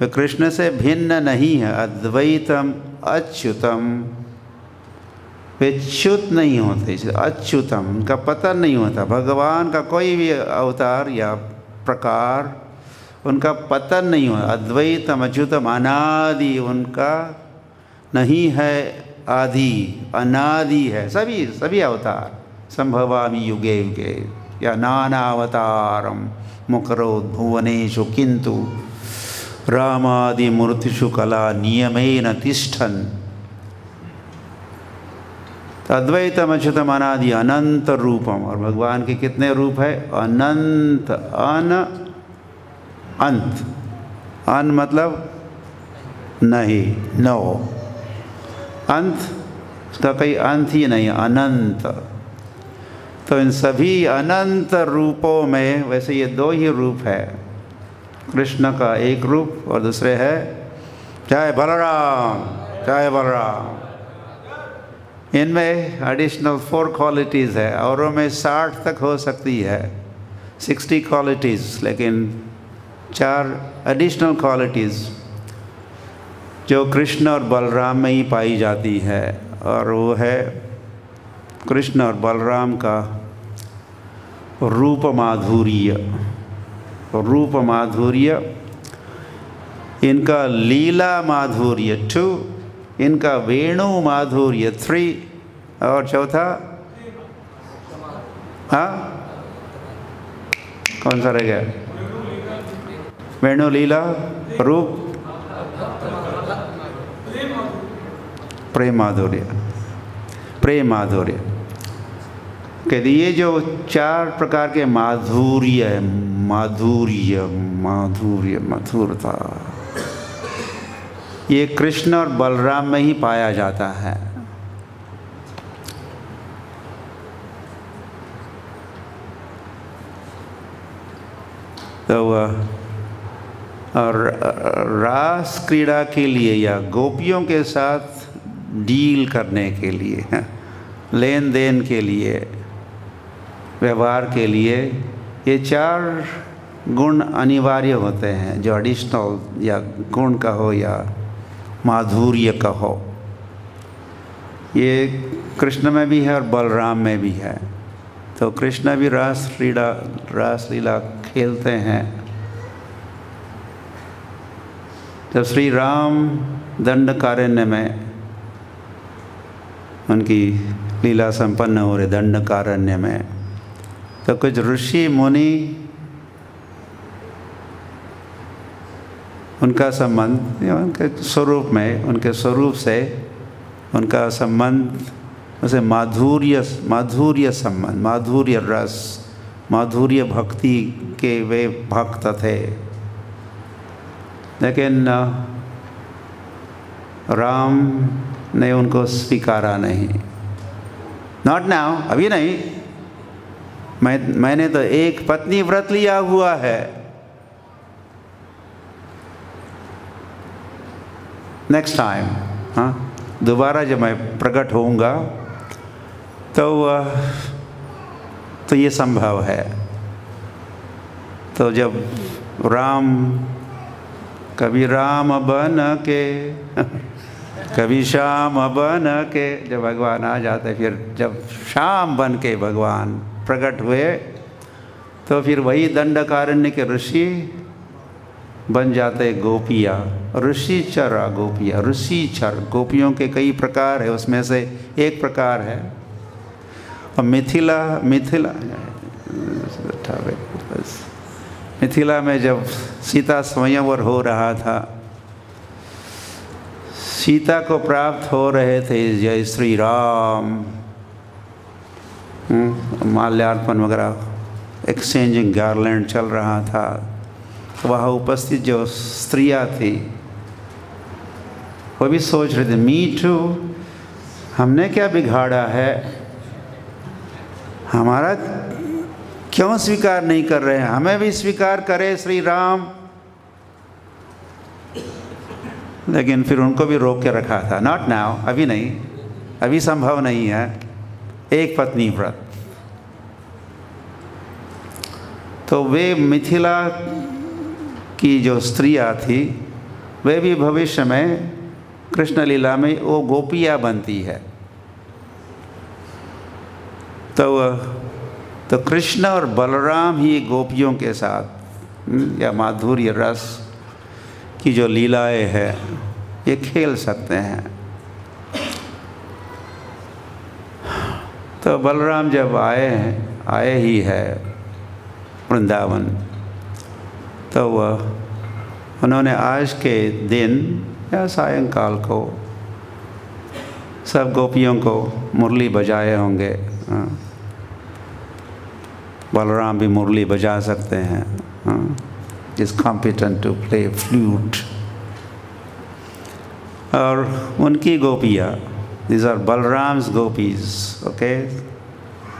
वे कृष्ण से भिन्न नहीं है, अद्वैतम, अच्युतम। वे च्युत नहीं होते अच्युतम उनका पता नहीं होता। भगवान का कोई भी अवतार या प्रकार, उनका पतन नहीं होता। अद्वैतम, अच्युतम, अनादि उनका नहीं है, आदि, अनादि है। सभी सभी अवतार, संभवामी युगे युगे, या नानावतारम मुकरोद्भुवनेशु किंतु रामादि मूर्तिषु कला नियमेन तिष्ठन। तो अद्वैतम अच्युतम अनादि अनंत रूपम और भगवान के कितने रूप है? अनंत, अन, अंत। अन मतलब नहीं, नो। अंत का कई अंत ही नहीं, अनंत। तो इन सभी अनंत रूपों में वैसे ये दो ही रूप है। कृष्ण का एक रूप और दूसरे है जय बलराम जय बलराम। इनमें एडिशनल फोर क्वालिटीज़ है, औरों में साठ तक हो सकती है सिक्सटी क्वालिटीज़ लेकिन चार एडिशनल क्वालिटीज़ जो कृष्ण और बलराम में ही पाई जाती है, और वो है कृष्ण और बलराम का रूप माधुर्य। रूप माधुर्य, इनका लीला माधुर्य टू इनका वेणु माधुर्य थ्री और चौथा? हाँ? कौन सा रह गया? वेणु लीला, रूप? प्रेम माधुर्य प्रेम माधुर्य कहते ये जो चार प्रकार के माधुर्य माधुर्य माधुर्य, मधुरता। ये कृष्ण और बलराम में ही पाया जाता है। तो और रास क्रीड़ा के लिए या गोपियों के साथ डील करने के लिए लेन देन के लिए, व्यवहार के लिए ये चार गुण अनिवार्य होते हैं, जो एडिशनल या गुण कहो या माधुर्य कहो। ये कृष्ण में भी है और बलराम में भी है। तो कृष्ण भी रास लीला रास लीला खेलते हैं। जब श्री राम दंडकारण्य में उनकी लीला संपन्न हो रहे दंडकारण्य में तो कुछ ऋषि मुनि उनका संबंध उनके स्वरूप में, उनके स्वरूप से उनका संबंध, उसे माधुर्य माधुर्य संबंध, माधुर्य रस, माधुर्य भक्ति के वे भक्त थे। लेकिन, राम ने उनको स्वीकारा नहीं। नॉट नाउ अभी नहीं। मैं, मैंने तो एक पत्नी व्रत लिया हुआ है। नेक्स्ट टाइम हाँ दोबारा जब मैं प्रकट होऊँगा तो तो ये संभव है। तो जब राम, कभी राम बन के, कभी श्याम बन के, जब भगवान आ जाते, फिर जब शाम बन के भगवान प्रकट हुए तो फिर वही दंडकारण्य के ऋषि बन जाते गोपिया। ऋषि चरा गोपिया। ऋषि चर गोपियों के कई प्रकार है उसमें से एक प्रकार है। और मिथिला मिथिला मिथिला में जब सीता स्वयंवर हो रहा था सीता को प्राप्त हो रहे थे जय श्री राम हम्म, माल्यार्पण वगैरह एक्सचेंजिंग गार्लैंड चल रहा था। वहाँ उपस्थित जो स्त्रियाँ थी, वो भी सोच रहे थे मी टू हमने क्या बिगाड़ा है? हमारा क्यों स्वीकार नहीं कर रहे हैं? हमें भी स्वीकार करे श्री राम लेकिन फिर उनको भी रोक के रखा था नॉट नाउ अभी नहीं, अभी संभव नहीं है, एक पत्नी व्रत। तो वे मिथिला की जो स्त्रियाँ थी वे भी भविष्य में कृष्ण लीला में वो गोपिया बनती है। तो तो कृष्ण और बलराम ही गोपियों के साथ हम्म, या माधुर्य रस की जो लीलाएँ हैं ये खेल सकते हैं। तो बलराम जब आए हैं आए ही है वृंदावन तो वह उन्होंने आज के दिन या सायंकाल को सब गोपियों को मुरली बजाए होंगे। हाँ। बलराम भी मुरली बजा सकते हैं। Is competent to play flute और उनकी गोपियाँ these are Balram's gopis okay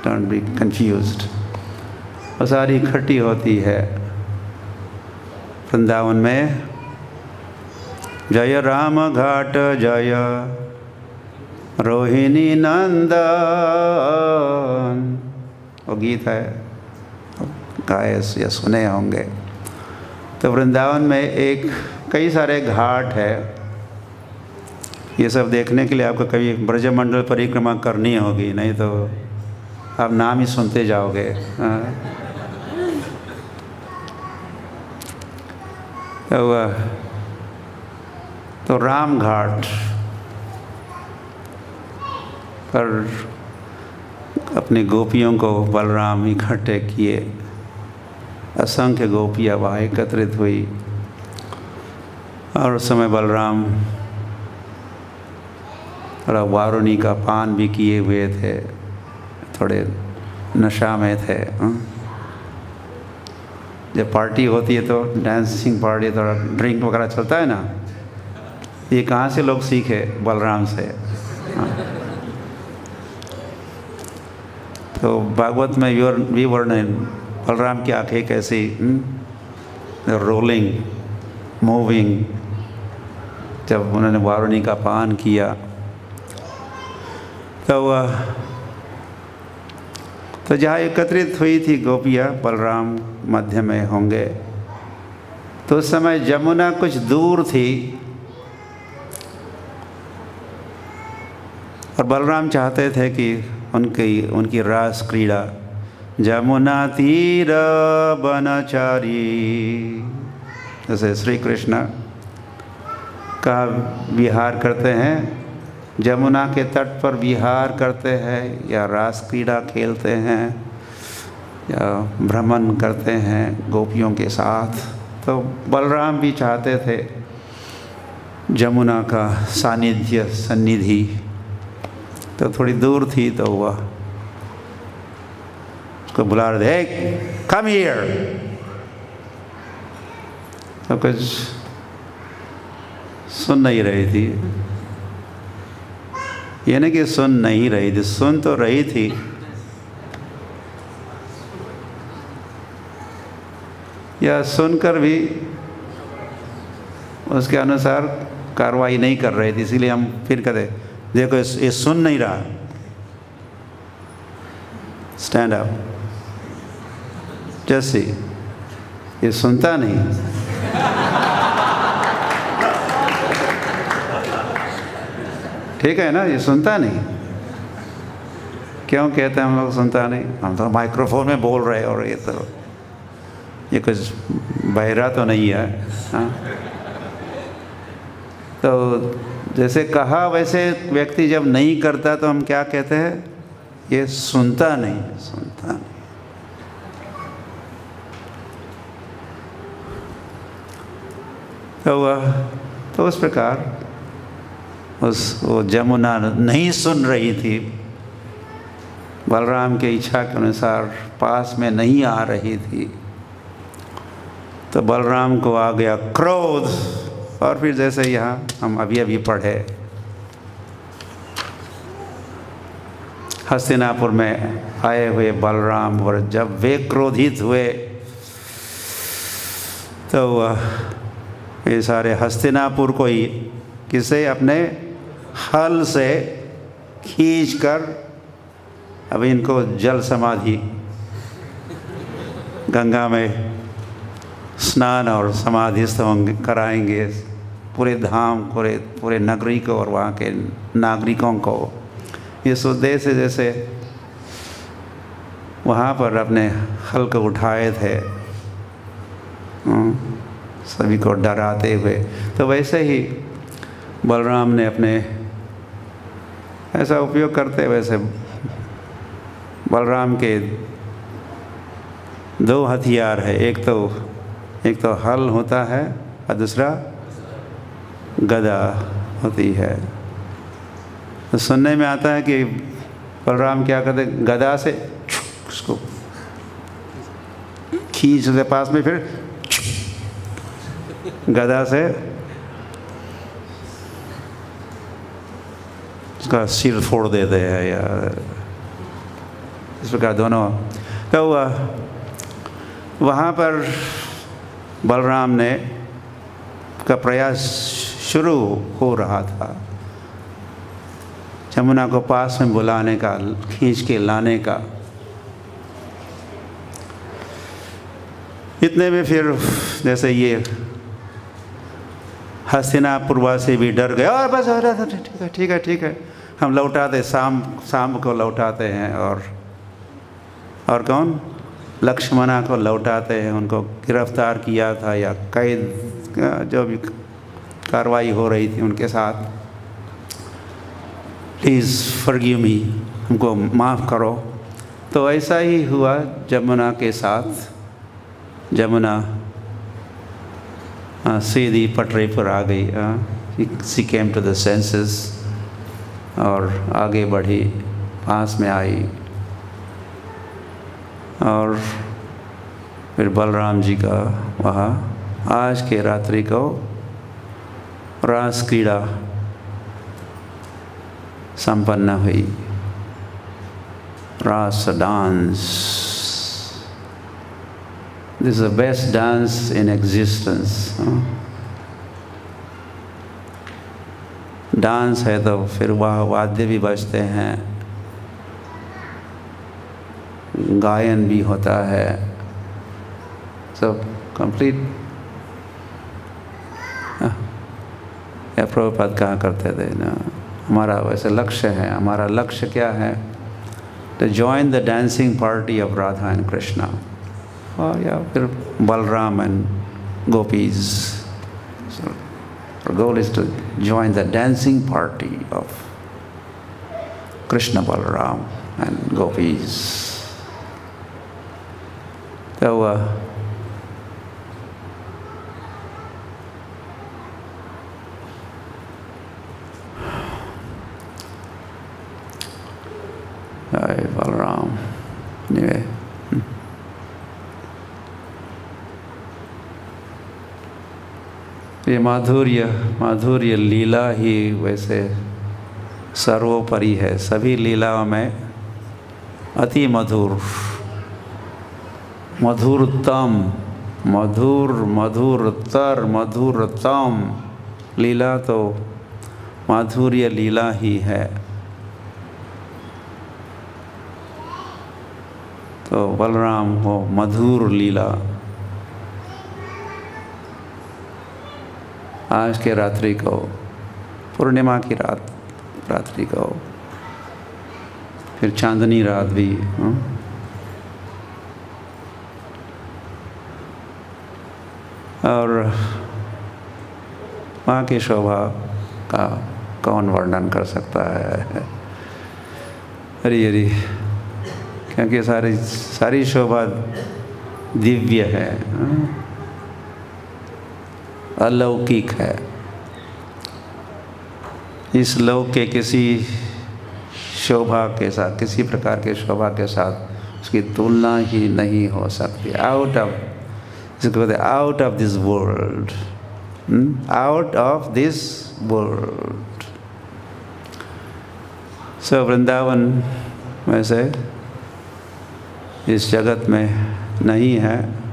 don't be confused वो सारी इकट्ठी होती है। वृंदावन में। जय राम घाट जय रोहिणी नंदन। वो गीत है। गाए, या सुने होंगे। तो वृंदावन में एक, कई सारे घाट है। ये सब देखने के लिए आपको कभी ब्रजमंडल परिक्रमा करनी होगी, नहीं तो आप नाम ही सुनते जाओगे हाँ। हुआ तो राम घाट पर अपनी गोपियों को बलराम इकट्ठे किए असंख्य गोपियाँ वहाँ एकत्रित हुई और उस समय बलराम थोड़ा वारुणी का पान भी किए हुए थे, थोड़े नशा में थे। जब पार्टी होती है तो डांसिंग पार्टी थोड़ा ड्रिंक वगैरह चलता है ना, ये कहाँ से लोग सीखे बलराम से? हाँ। तो भागवत में विवर्ण बलराम की आँखें कैसी? रोलिंग मूविंग जब उन्होंने वारुणी का पान किया तो तो जहाँ एकत्रित हुई थी गोपियाँ, बलराम मध्य में होंगे। तो उस समय जमुना कुछ दूर थी और बलराम चाहते थे कि उनकी उनकी रास क्रीड़ा। जमुना तीर बनचारी, जैसे श्री कृष्ण का विहार करते हैं। जमुना के तट पर विहार करते हैं या रास क्रीड़ा खेलते हैं या भ्रमण करते हैं गोपियों के साथ। तो बलराम भी चाहते थे जमुना का सानिध्य सन्निधि। तो थोड़ी दूर थी तो हुआ। उसको बुला रहे थे कम हियर तो कुछ सुन नहीं रही थी। ये नहीं कि सुन नहीं रही थी। सुन तो रही थी। या सुनकर भी उसके अनुसार कार्रवाई नहीं कर रहे थे, इसीलिए हम फिर कहते, देखो, ये सुन नहीं रहा। स्टैंड अप जैसे, ये सुनता नहीं। ठीक है ना? ये सुनता नहीं। क्यों कहते हैं हम लोग सुनता नहीं? हम तो माइक्रोफोन में बोल रहे और ये तो ये कुछ बहरा तो नहीं है हाँ? तो जैसे कहा, वैसे व्यक्ति जब नहीं करता तो हम क्या कहते हैं? ये सुनता नहीं सुनता नहीं। तो वह तो उस प्रकार उस वो जमुना नहीं सुन रही थी। बलराम के इच्छा के अनुसार पास में नहीं आ रही थी। तो बलराम को आ गया क्रोध। और फिर जैसे यहाँ हम अभी अभी पढ़े। हस्तिनापुर में आए हुए बलराम और जब वे क्रोधित हुए तो ये सारे हस्तिनापुर को ही किसे अपने हल से खींच कर अब इनको जल समाधि, गंगा में स्नान और समाधिस्थ कराएँगे। पूरे धाम, पूरे पूरे नगरी को और वहाँ के नागरिकों को। इस उद्देश्य जैसे वहाँ पर अपने हल को उठाए थे सभी को डराते हुए। तो वैसे ही बलराम ने अपने ऐसा उपयोग करते वैसे। बलराम के दो हथियार है, एक तो एक तो हल होता है और दूसरा गदा होती है। तो सुनने में आता है कि बलराम क्या करते गदा से उसको खींच दे पास में, फिर गदा से उसका सिर फोड़ देते हैं या इस प्रकार दोनों तो वहाँ पर बलराम ने का प्रयास शुरू हो रहा था। जमुना को पास में बुलाने का, खींच के लाने का। इतने में फिर जैसे ये हस्तिनापुरवासी भी डर गए। और बस ठीक है ठीक है ठीक है। हम लौटाते, शाम शाम को लौटाते हैं और और कौन? लक्ष्मणा को लौटाते हैं। उनको गिरफ़्तार किया था या कैद जो भी कार्रवाई हो रही थी उनके साथ। प्लीज़ फर्गिव मी हमको माफ़ करो। तो ऐसा ही हुआ जमुना के साथ। जमुना सीधी पटरी पर आ गई she came to the senses और आगे बढ़ी पास में आई और फिर बलराम जी का, वहाँ, आज के रात्रि को रास क्रीड़ा संपन्न हुई। रास dance. This is the best dance in existence dance है तो फिर वह वाद्य भी बजते हैं। गायन भी होता है। सब कंप्लीट या प्रभुपाद कहा करते थे ना? हमारा वैसे लक्ष्य है। हमारा लक्ष्य क्या है? To join the dancing party of Radha and oh yeah, Balram and gopis. Our goal is to join the dancing party of Krishna Balram, and gopis. So uh, Balaram. ये माधुर्य माधुर्य लीला ही वैसे सर्वोपरि है। सभी लीलाओं में अति मधुर, मधुरतम, मधुर, मधुरतर, मधुरतम लीला तो माधुर्य लीला ही है। तो बलराम हो, मधुर लीला। आज के रात्रि को, पूर्णिमा की रात, रात्रि को, फिर चांदनी रात भी हाँ? और माँ की शोभा का कौन वर्णन कर सकता है हरी हरी क्योंकि सारी सारी शोभा दिव्य है हाँ? अलौकिक है। इस लोक के किसी शोभा के साथ, किसी प्रकार के शोभा के साथ उसकी तुलना ही नहीं हो सकती। आउट ऑफ़ इसको कहते out of this world out of this world so Vrindavan वैसे इस जगत में नहीं है।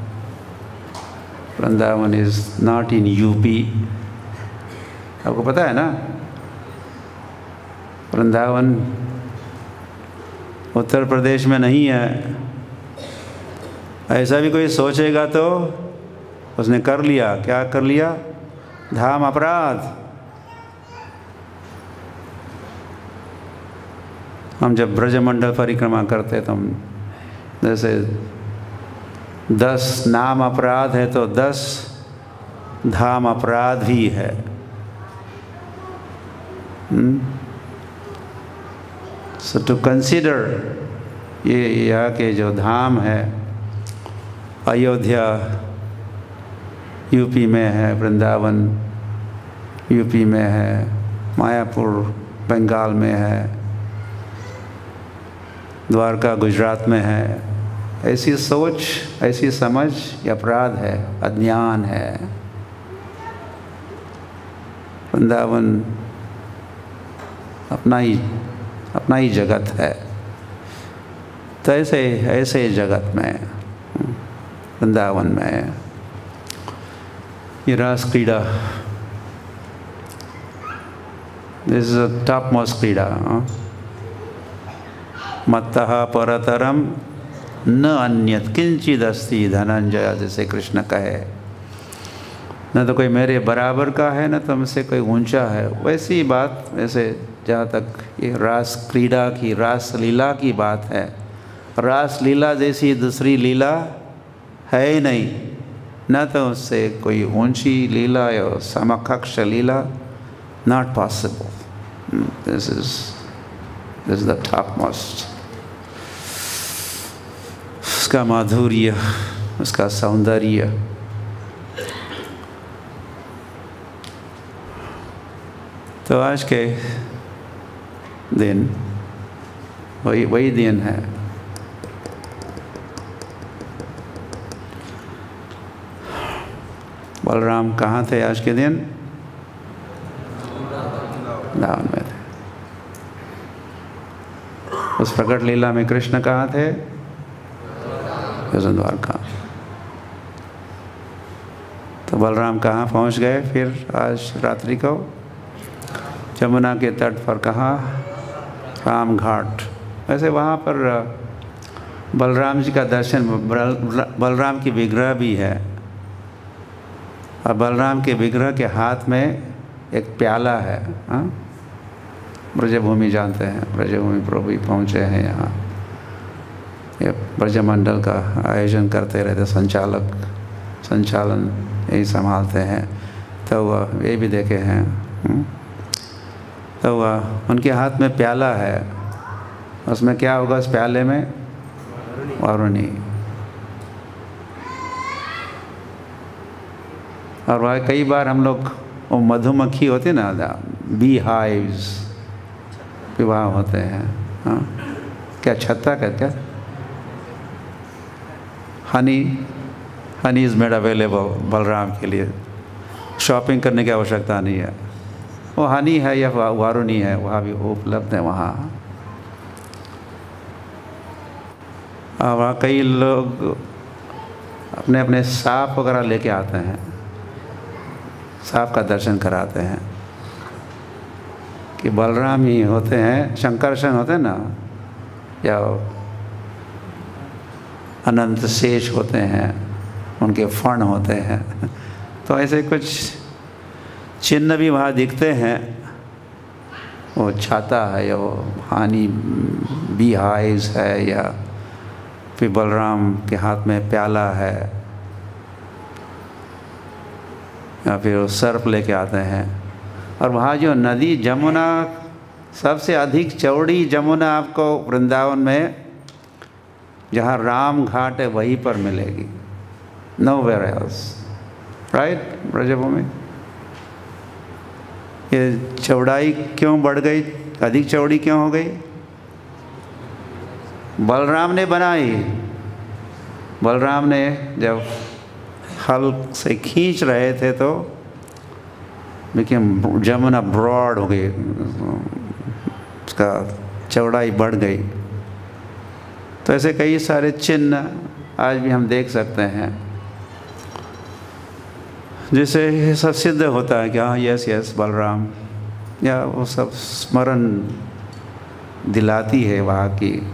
Vrindavan is not in UP आपको पता है ना? वृंदावन उत्तर प्रदेश में नहीं है। ऐसा भी कोई सोचेगा तो उसने कर लिया। क्या कर लिया? धाम अपराध। हम जब ब्रजमंडल परिक्रमा करते तो हम जैसे दस नाम अपराध है तो दस धाम अपराध ही है। सो टू कंसिडर ये यहाँ के जो धाम है, अयोध्या, यूपी में है, वृंदावन, यूपी में है, मायापुर, बंगाल में है, द्वारका गुजरात में है ऐसी सोच, ऐसी समझ, ये अपराध है, अज्ञान है। वृंदावन अपना ही अपना ही जगत है। तो ऐसे ऐसे जगत में, वृंदावन में, ये रास क्रीड़ा दिस इज़ टॉप मोस्ट क्रीड़ा मत्तः परतरम न अन्यत किंचित अस्ति धनंजय जैसे कृष्ण कहे। न तो कोई मेरे बराबर का है, न तो मुझसे कोई ऊँचा है। वैसी बात, वैसे जहाँ तक ये रास क्रीड़ा की, रास लीला की बात है। रास लीला जैसी दूसरी लीला है ही नहीं। न तो उससे कोई ऊँची लीला या समकक्ष लीला not possible this is this is the top most उसका माधुर्य, उसका सौंदर्य। तो आज के दिन, वही वही दिन है। बलराम, कहाँ थे आज के दिन? में थे। उस प्रकट लीला में कृष्ण कहाँ थे? कृष्ण द्वारका। तो बलराम कहाँ पहुँच गए फिर आज रात्रि को? जमुना के तट पर कहाँ? राम घाट वैसे वहाँ पर बलराम जी का दर्शन बलराम की विग्रह भी है। और बलराम के विग्रह के हाथ में एक प्याला है हाँ? ब्रजभूमि जानते हैं, ब्रजभूमि प्रभु पहुँचे हैं यहाँ। ये ब्रजमंडल का आयोजन करते रहते संचालक, संचालन यही संभालते हैं। तो वह ये भी देखे हैं। हम्म। तो वह उनके हाथ में प्याला है। उसमें क्या होगा उस प्याले में? वारुणी। और वह कई बार हम लोग, वो मधुमक्खी होती ना बी हाइव्स विवाह होते हैं। हाँ। क्या छत्ता का, क्या? Honey honey is made available Balram के लिए शॉपिंग करने की आवश्यकता नहीं है वो हनी है या वारुणी है वहाँ भी उपलब्ध है वहाँ वहाँ कई लोग अपने अपने सांप वगैरह लेके आते हैं। सांप का दर्शन कराते हैं। कि बलराम ही होते हैं शंकरशन होते हैं ना? या अनंत शेष होते हैं, उनके फण होते हैं। तो ऐसे कुछ चिन्ह भी वहाँ दिखते हैं। वो छाता है, या वो हानि बी हाइज है, या फिर बलराम के हाथ में प्याला है। या फिर वो सर्प लेके आते हैं। और वहाँ जो नदी जमुना, सबसे अधिक चौड़ी जमुना आपको वृंदावन में जहाँ राम घाट है, वहीं पर मिलेगी। Nowhere else right Brajbhumi? ये चौड़ाई क्यों बढ़ गई? अधिक चौड़ी क्यों हो गई? बलराम ने बनाई। बलराम ने जब हल से खींच रहे थे तो लेकिन जमुना ब्रॉड हो गई। उसका चौड़ाई बढ़ गई। तो ऐसे कई सारे चिन्ह आज भी हम देख सकते हैं जिसे सब सिद्ध होता है कि हाँ यस यस बलराम। या वो सब स्मरण दिलाती है वहाँ की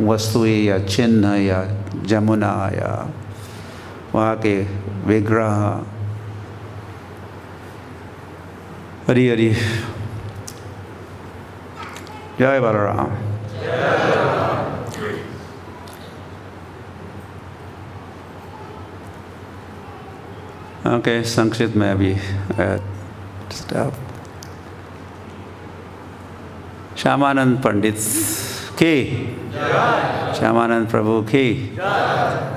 वस्तुएँ या चिन्ह या जमुना या वहाँ के विग्रह। हरी हरी। जय बलराम। ओके संक्षिप्त में अभी श्यामानंद पंडित की। श्यामानंद प्रभु की।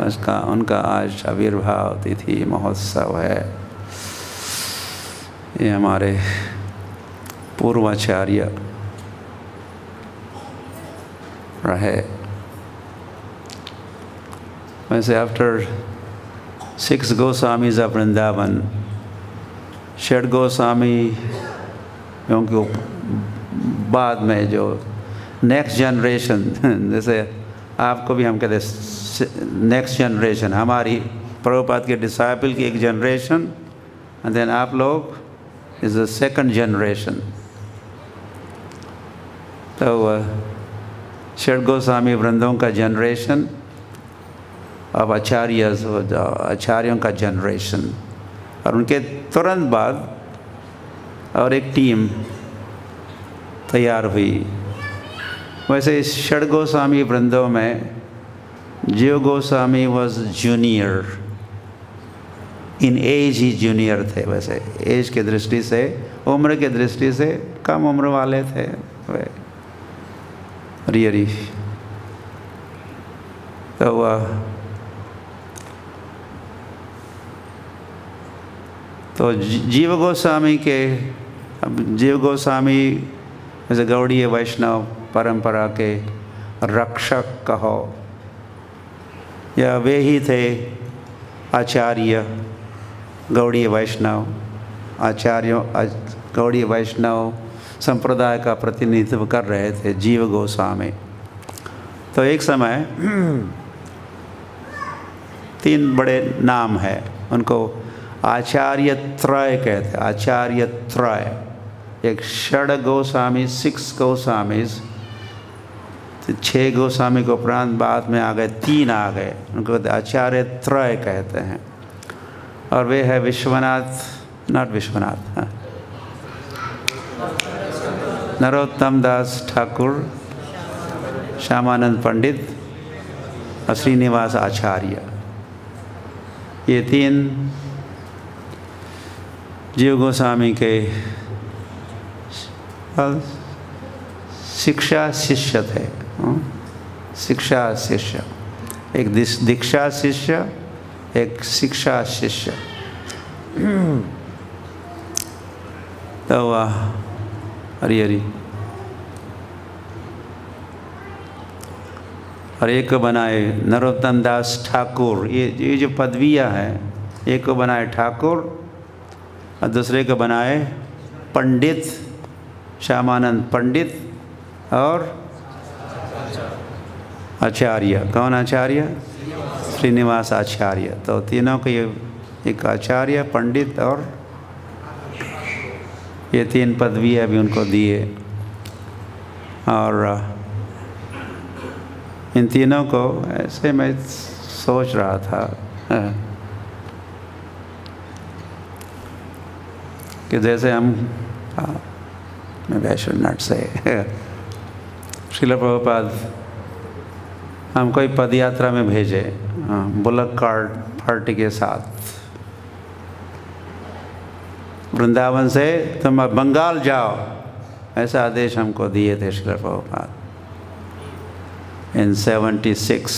उसका, उनका आज आविर्भाव तिथि, महोत्सव है। ये हमारे पूर्वाचार्य रहे। वैसे after six Goswamis of Vrindavan षड Goswami क्योंकि बाद में जो नेक्स्ट जनरेशन *laughs* जैसे आपको भी हम कहते नेक्स्ट जनरेशन हमारी प्रभुपाद के डिसाइपल की एक जनरेशन एंड देन आप लोग इज़ द सेकंड जनरेशन तो षड गोस्वामी वृंदों का जनरेशन अब आचार्य आचार्यों का जनरेशन और उनके तुरंत बाद और एक टीम तैयार हुई। वैसे इस षड गोस्वामी वृंदों में Jiva Goswami was junior in age he junior थे वैसे। एज के दृष्टि से, उम्र के दृष्टि से कम उम्र वाले थे वे। रियरी तो वह तो जीव गोस्वामी के अब जीव गोस्वामी जैसे गौड़ीय वैष्णव परंपरा के रक्षक कहो। या वे ही थे आचार्य गौड़ीय वैष्णव आचार्यों गौड़ीय वैष्णव संप्रदाय का प्रतिनिधित्व कर रहे थे जीव गोस्वामी। तो एक समय *clears throat* तीन बड़े नाम है उनको आचार्य त्रय कहते हैं आचार्य त्रय एक षड गोस्वामी, सिक्स गोस्वामीज छः गोस्वामी के उपरांत बाद में आ गए, तीन आ गए। उनको आचार्य त्रय कहते हैं। और वे है विश्वनाथ, नॉट विश्वनाथ हाँ। नरोत्तम दास ठाकुर, श्यामानंद पंडित और श्रीनिवास आचार्य। ये तीन जीव गोस्वामी के शिक्षा शिष्य थे? शिक्षा शिष्य एक दीक्षा शिष्य, एक शिक्षा शिष्य तो वाह, हरी हरी और एक को बनाए नरोत्तम दास ठाकुर, ये ये जो पदवियाँ हैं, एक को बनाए ठाकुर और दूसरे को बनाए पंडित श्यामानंद पंडित और आचार्य। कौन आचार्य? श्रीनिवास आचार्य। तो तीनों को एक आचार्य, पंडित और ये तीन पदवी अभी उनको दिए। और इन तीनों को ऐसे मैं सोच रहा था। कि जैसे हम मैं वैष्णव नट से शिल प्रभुपाद हम कोई पद यात्रा में भेजे बुलक कार्ड पार्टी के साथ। वृंदावन से तुम बंगाल जाओ, ऐसा आदेश हमको दिए थे शिल Prabhupad in seventy six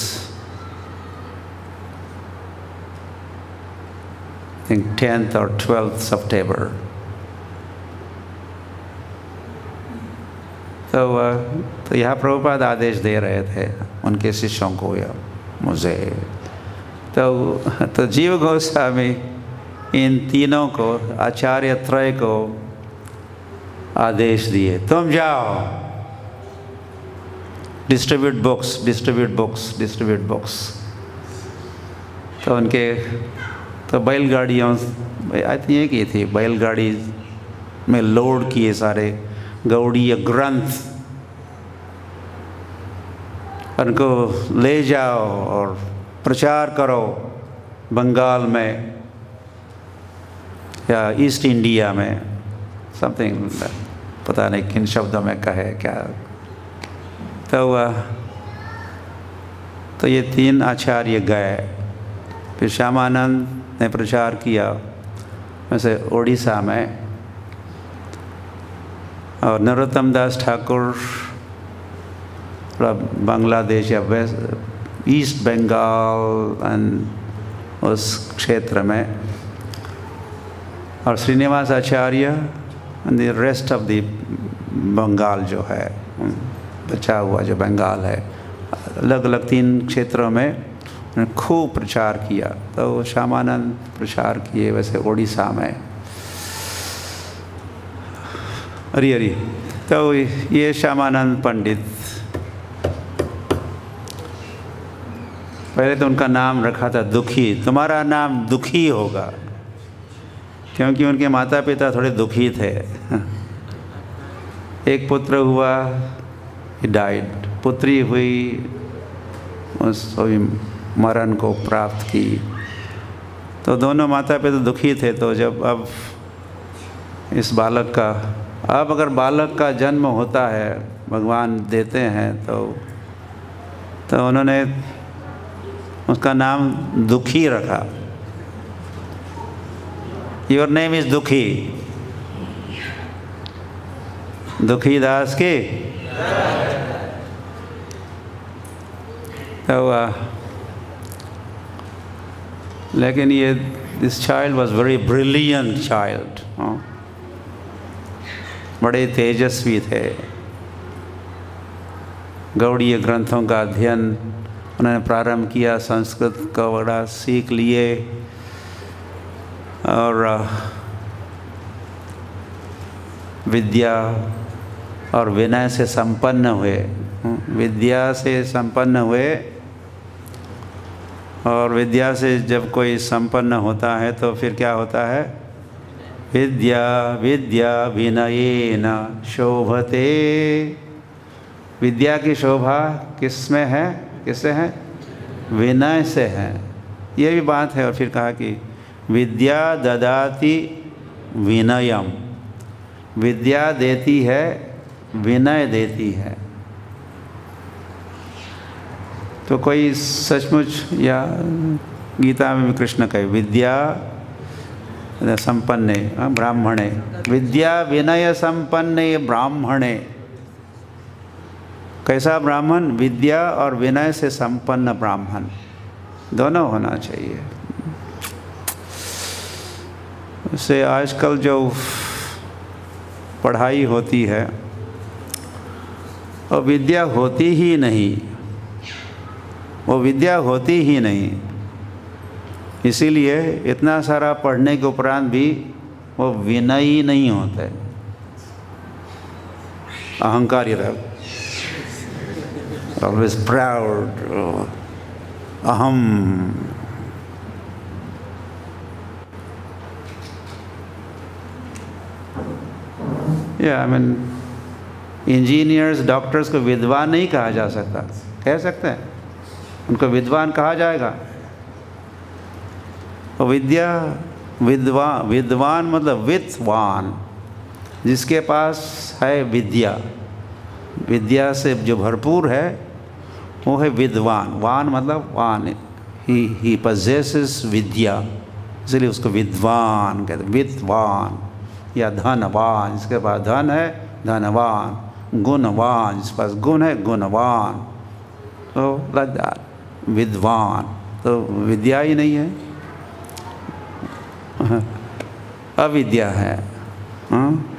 think tenth और ट्वेल्थ सितंबर तो तो यहाँ प्रभुपाद आदेश दे रहे थे, उनके शिष्यों को या मुझे। तो तो जीव गोस्वामी इन तीनों को, आचार्य त्रय को आदेश दिए। तुम जाओ। Distribute books distribute books distribute books तो उनके तो बैलगाड़ियों आई थिंक एक ही थी, बैलगाड़ी में लोड किए सारे गौड़ीय ग्रंथ। उनको ले जाओ और प्रचार करो बंगाल में या ईस्ट इंडिया में। समथिंग पता नहीं किन शब्दों में कहे, क्या तो हुआ? तो ये तीन आचार्य गए। फिर श्यामानंद ने प्रचार किया। वैसे उड़ीसा में और नरोत्तम दास ठाकुर बांग्लादेश या वेस्ट, ईस्ट बंगाल एंड उस क्षेत्र में। और Srinivas Acharya the rest of the Bengal जो है बचा हुआ जो बंगाल है अलग अलग तीन क्षेत्रों में खूब प्रचार किया। तो श्यामानंद प्रचार किए, वैसे उड़ीसा में। हरी हरी तो ये श्यामानंद पंडित। पहले तो उनका नाम रखा था दुखी। तुम्हारा नाम दुखी होगा, क्योंकि उनके माता पिता थोड़े दुखी थे। एक पुत्र हुआ डाइड पुत्री हुई, उस मरण को प्राप्त की। तो दोनों माता पिता दुखी थे तो जब, अब इस बालक का अब अगर बालक का जन्म होता है, भगवान देते हैं तो तो उन्होंने उसका नाम दुखी रखा। योर नेम इज़ दुखी। दुखी दास के? तो लेकिन ये this child was very brilliant child बड़े तेजस्वी थे। गौड़ीय ग्रंथों का अध्ययन उन्होंने प्रारंभ किया, संस्कृत का बड़ा सीख लिए और विद्या और विनय से संपन्न हुए। विद्या से संपन्न हुए और विद्या से जब कोई संपन्न होता है तो फिर क्या होता है? विद्या विद्या विनय न शोभते। विद्या की शोभा किसमें है? किससे है? विनय से है। ये भी बात है और फिर कहा कि विद्या ददाति विनयम। विद्या देती है, विनय देती है। तो कोई सचमुच या गीता में कृष्ण कहे, विद्या संपन्ने ब्राह्मणे विद्या विनय संपन्ने ब्राह्मणे कैसा ब्राह्मण विद्या और विनय से संपन्न ब्राह्मण दोनों होना चाहिए से आजकल जो पढ़ाई होती है और विद्या होती ही नहीं वो विद्या होती ही नहीं इसीलिए इतना सारा पढ़ने के उपरांत भी वो विनयी नहीं होते। अहंकारी रह। Always proud aham yeah, i mean engineers doctors को विद्वान नहीं कहा जा सकता। कह सकते हैं। उनको विद्वान कहा जाएगा। विद्या विद्वान विद्वान मतलब विद्वान, जिसके पास है विद्या। विद्या से जो भरपूर है, वो है विद्वान। वान मतलब वान। ही ही पजेसेस विद्या। इसलिए उसको विद्वान कहते विद्वान या धनवान, जिसके पास धन है, धनवान। गुणवान, जिसके पास गुण है, गुणवान। तो विद्वान। तो विद्या ही नहीं है। अविद्या है। हाँ?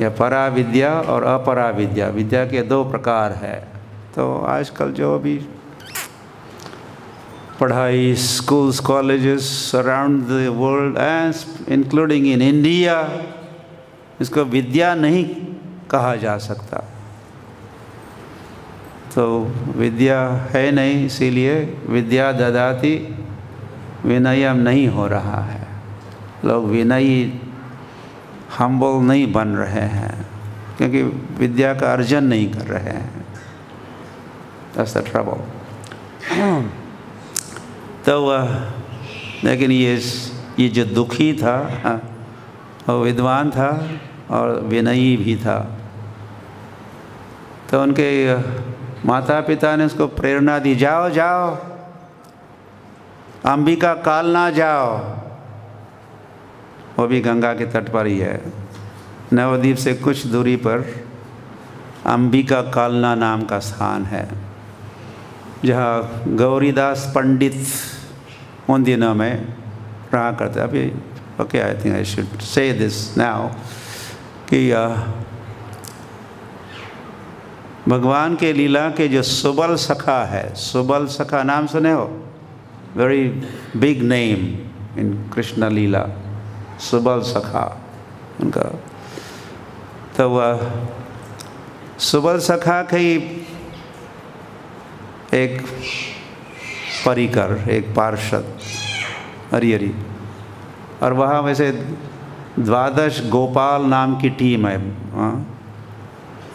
या परा विद्या और अपरा विद्या विद्या के दो प्रकार है। तो आजकल जो अभी पढ़ाई schools colleges around the world and including in India इसको विद्या नहीं कहा जा सकता। तो विद्या है नहीं, इसीलिए विद्या ददाती विनयम नहीं हो रहा है। लोग विनयी हम्बल नहीं बन रहे हैं, क्योंकि विद्या का अर्जन नहीं कर रहे हैं। The trouble. तो वह, लेकिन ये ये जो दुखी था, वो विद्वान था और विनयी भी था। तो उनके माता पिता ने उसको प्रेरणा दी, जाओ जाओ, अंबिका काल ना जाओ। वो भी गंगा के तट पर ही है। नवद्वीप से कुछ दूरी पर अंबिका कालना नाम का स्थान है, जहाँ गौरीदास पंडित उन दिनों में रहा करते अभी okay I think I should say this now कि भगवान के लीला के जो सुबल सखा है, सुबल सखा नाम सुने हो? Very big name in Krishna लीला। सुबल सखा, उनका। तो वह सुबल सखा की एक परिकर, एक पार्षद हरी हरी और वहाँ वैसे द्वादश गोपाल नाम की टीम है हाँ।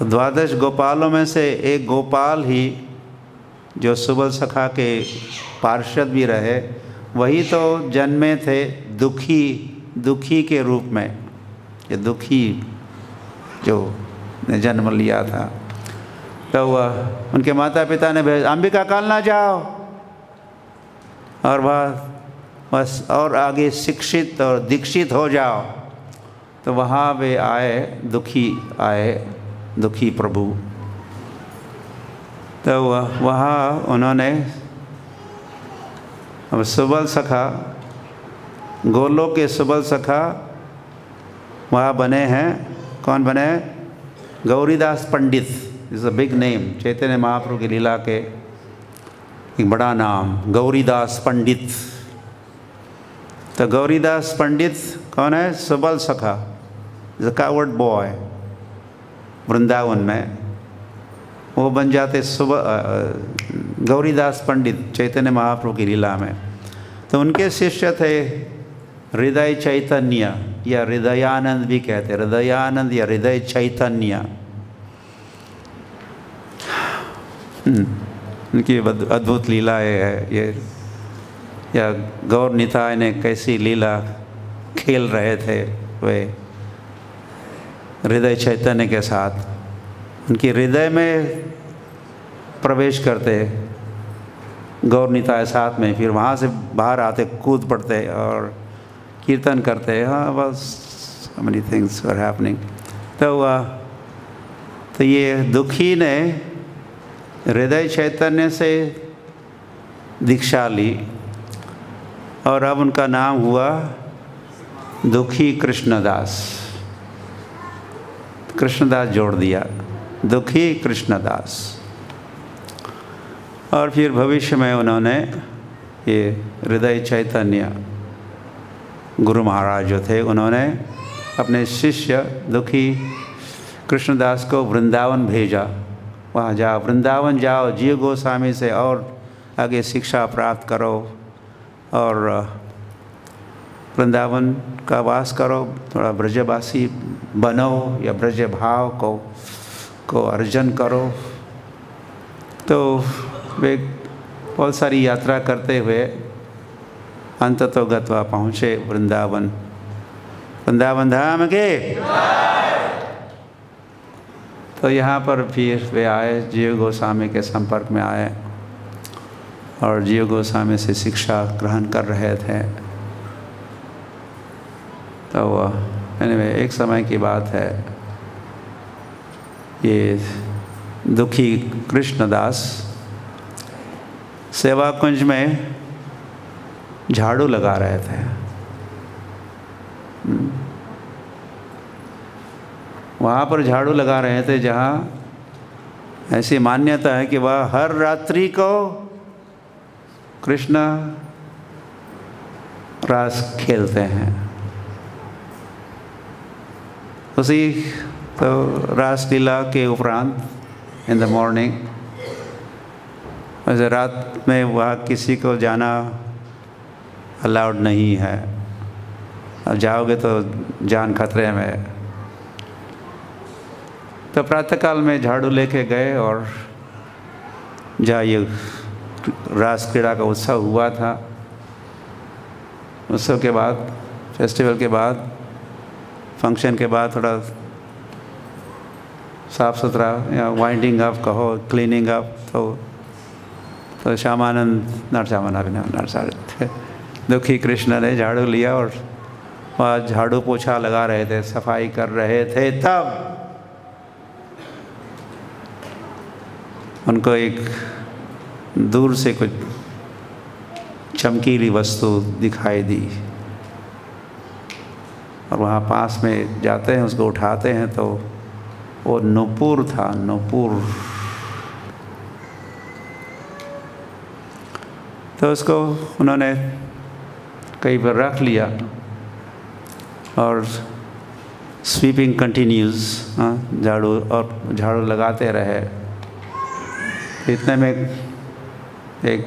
द्वादश गोपालों में से एक गोपाल ही जो सुबल सखा के पार्षद भी रहे, वही तो जन्मे थे दुखी दुखी के रूप में, ये दुखी जो ने जन्म लिया था तो वह उनके माता पिता ने भेज, अंबिका काल ना जाओ। और वह बस और आगे शिक्षित और दीक्षित हो जाओ। तो वहाँ वे आए, दुखी आए, दुखी प्रभु। तो वह, वहाँ उन्होंने, अब सुबल सखा गोलो के सुबल सखा वहाँ बने हैं। कौन बने? हैं Gauridas Pandit is a big name Chaitanya Mahaprabhu की लीला के एक बड़ा नाम, गौरीदास पंडित। तो गौरीदास पंडित कौन है? सुबल सखा is a coward boy Vrindavan में। वो बन जाते सुबह गौरीदास पंडित चैतन्य महाप्रभु की लीला में। तो उनके शिष्य थे हृदय चैतन्य, या हृदयानंद भी कहते हैं। हृदयानंद या हृदय चैतन्य। उनकी अद्भुत लीला है। ये, या गौर निताय ने कैसी लीला खेल रहे थे वे, हृदय चैतन्य के साथ। उनकी हृदय में प्रवेश करते, गौर निताय साथ में, फिर वहाँ से बाहर आते, कूद पड़ते और कीर्तन करते हाँ। बस मनी थिंग्स आर हैपनिंग तो वह तो ये दुखी ने हृदय चैतन्य से दीक्षा ली और अब उनका नाम हुआ दुखी कृष्णदास। कृष्णदास जोड़ दिया, दुखी कृष्णदास। और फिर भविष्य में उन्होंने ये हृदय चैतन्य गुरु महाराज जो थे, उन्होंने अपने शिष्य दुखी कृष्णदास को वृंदावन भेजा। वहाँ जाओ, वृंदावन जाओ, जियो गोस्वामी से और आगे शिक्षा प्राप्त करो और, वृंदावन का वास करो, थोड़ा ब्रजवासी बनो या ब्रज भाव को को अर्जन करो। तो वे बहुत सारी यात्रा करते हुए अंत तो गतवा पहुँचे वृंदावन। वृंदावन धाम के? तो यहाँ पर फिर वे आए जीव गोस्वामी के संपर्क में आए और जीव गोस्वामी से शिक्षा ग्रहण कर रहे थे। तो वह anyway, एक समय की बात है। ये दुखी कृष्णदास सेवा कुंज में झाड़ू लगा रहे थे हम्म। वहाँ पर झाड़ू लगा रहे थे जहाँ ऐसी मान्यता है कि वह हर रात्रि को कृष्ण रास खेलते हैं उसी तो रासलीला के उपरांत इन द मॉर्निंग वैसे रात में वहाँ किसी को जाना अलाउड नहीं है। अब जाओगे तो जान खतरे में तो प्रातःकाल में झाड़ू लेके गए और जहाँ ये रास क्रीड़ा का उत्सव हुआ था। उत्सव के बाद, फेस्टिवल के बाद, फ़ंक्शन के बाद थोड़ा साफ़ सुथरा, या वाइंडिंग अप कहो क्लीनिंग अप तो तो श्यामानंद नर श्यामानंद नर दुखी कृष्ण ने झाड़ू लिया और वहाँ झाड़ू पोछा लगा रहे थे, सफ़ाई कर रहे थे तब। उनको एक दूर से कुछ चमकीली वस्तु दिखाई दी। और वहाँ पास में जाते हैं, उसको उठाते हैं तो वो नुपुर था, नुपुर। तो उसको उन्होंने कहीं पर रख लिया और स्वीपिंग कंटिन्यूज झाड़ू और झाड़ू लगाते रहे। इतने में एक